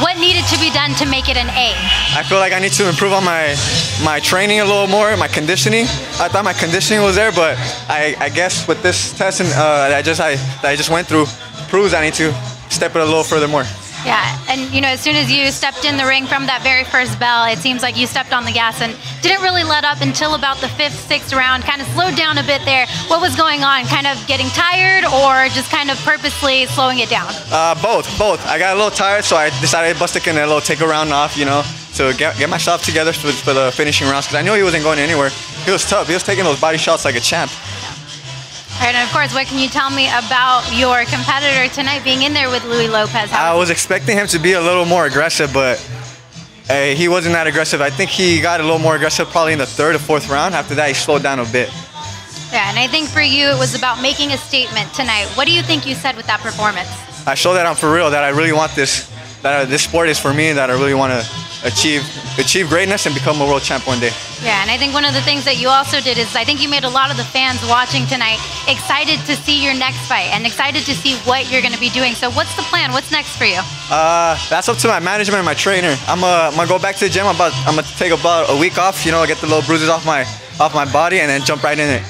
what needed to be done to make it an A? I feel like I need to improve on my my training a little more, my conditioning. I thought my conditioning was there, but I, I guess with this test and, uh, that I just I that I just went through proves I need to step it a little further more. Yeah, and you know, as soon as you stepped in the ring from that very first bell, it seems like you stepped on the gas and didn't really let up until about the fifth, sixth round. Kind of slowed down a bit there. What was going on? Kind of getting tired, or just kind of purposely slowing it down? Uh, both, both. I got a little tired, so I decided to bust a little take a round off, you know, to get, get myself together for, for the finishing rounds because I knew he wasn't going anywhere. He was tough. He was taking those body shots like a champ. Right, and of course, what can you tell me about your competitor tonight being in there with Luis Lopez? How I was expecting him to be a little more aggressive, but hey, he wasn't that aggressive. I think he got a little more aggressive probably in the third or fourth round. After that, he slowed down a bit. Yeah, and I think for you, it was about making a statement tonight. What do you think you said with that performance? I showed that I'm for real, that I really want this, that this sport is for me, and that I really want to achieve achieve greatness and become a world champ one day. Yeah, and I think one of the things that you also did is I think you made a lot of the fans watching tonight excited to see your next fight and excited to see what you're going to be doing. So what's the plan? What's next for you? Uh, that's up to my management and my trainer. I'm, uh, I'm gonna go back to the gym. I'm, about, I'm gonna take about a week off. You know, get the little bruises off my off my body and then jump right in it.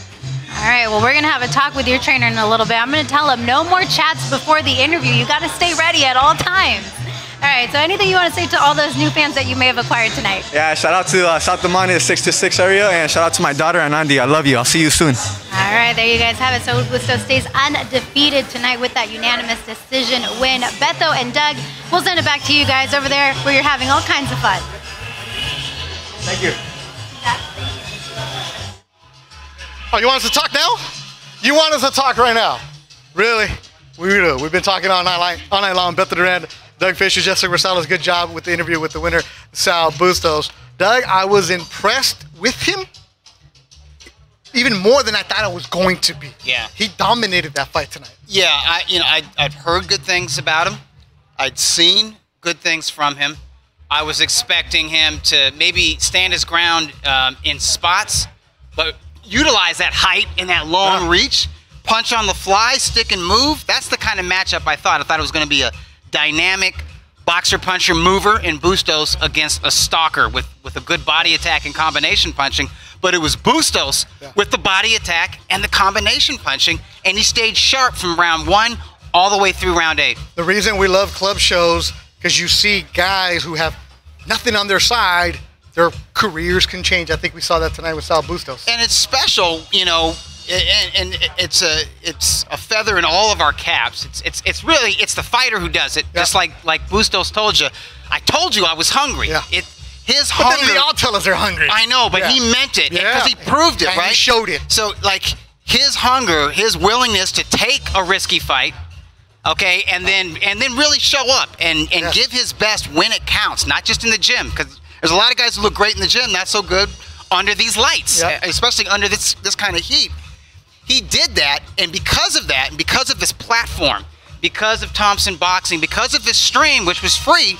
All right, well, we're going to have a talk with your trainer in a little bit. I'm going to tell him no more chats before the interview. You got to stay ready at all times. All right, so anything you want to say to all those new fans that you may have acquired tonight? Yeah, shout out to uh, South Damani, the 6 to 6 area, and shout out to my daughter, Anandi. I love you. I'll see you soon. All right, there you guys have it. Saul Bustos stays undefeated tonight with that unanimous decision win. Beto and Doug, we'll send it back to you guys over there where you're having all kinds of fun. Thank you. Oh, you want us to talk now? You want us to talk right now? Really? We do. We've been talking all night, long- all night long. Beto Duran, Doug Fischer, Jessica Rosales. Good job with the interview with the winner, Saul Bustos. Doug, I was impressed with him even more than I thought I was going to be. Yeah. He dominated that fight tonight. Yeah, I you know I I've heard good things about him. I'd seen good things from him. I was expecting him to maybe stand his ground um, in spots, but utilize that height and that long reach, punch on the fly, stick and move. That's the kind of matchup I thought. I thought it was going to be a dynamic boxer puncher mover in Bustos against a stalker with with a good body attack and combination punching. But it was Bustos with the body attack and the combination punching, and he stayed sharp from round one all the way through round eight. The reason we love club shows because you see guys who have nothing on their side, their careers can change. I think we saw that tonight with Saul Bustos. and it's special, you know, and, and it's a it's a feather in all of our caps. It's it's it's really it's the fighter who does it. Just like like Bustos told you, I told you I was hungry. Yeah. It his But then hunger. they all tell us they're hungry. I know, but Yeah. he meant it because Yeah. he proved it, And he right? showed it. So like his hunger, his willingness to take a risky fight, okay, and then and then really show up and and give his best when it counts, not just in the gym. Because there's a lot of guys who look great in the gym, not so good under these lights, especially under this this kind of heat. He did that, and because of that, and because of this platform, because of Thompson Boxing, because of this stream, which was free,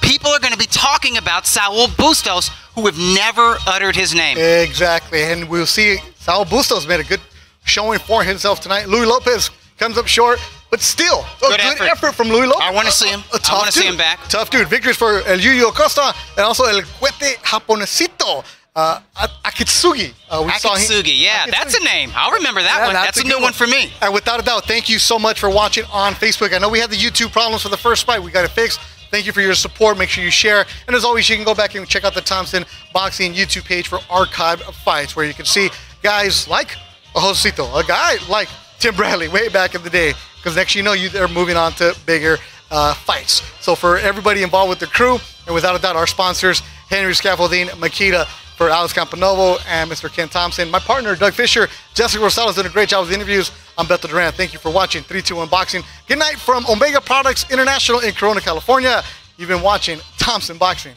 people are going to be talking about Saul Bustos, who have never uttered his name. Exactly, and we'll see. Saul Bustos made a good showing for himself tonight. Luis Lopez comes up short, but still a good, Good effort. effort. from Luis Lopez. I wanna see him. A I tough wanna see him back. Tough dude. Victories for El Yuyu Costa and also El Cuete Japonesito. Uh, Akitsugi. Uh, we saw him- Akitsugi, yeah, that's a name. I'll remember that Yeah, one. That's, a, new good one for me. And without a doubt, thank you so much for watching on Facebook. I know we had the YouTube problems for the first fight. We got it fixed. Thank you for your support. Make sure you share. And as always, you can go back and check out the Thompson Boxing YouTube page for archived fights where you can see guys like Josito, a guy like Tim Bradley way back in the day. Because next you know, you they're moving on to bigger uh, fights. So for everybody involved with the crew, and without a doubt, our sponsors, Henry Scaffolding, Makita, for Alex Camponovo and Mr. Ken Thompson. My partner, Doug Fischer, Jessica Rosales doing a great job with the interviews. I'm Beto Duran. Thank you for watching 321 Boxing. Good night from Omega Products International in Corona, California. You've been watching Thompson Boxing.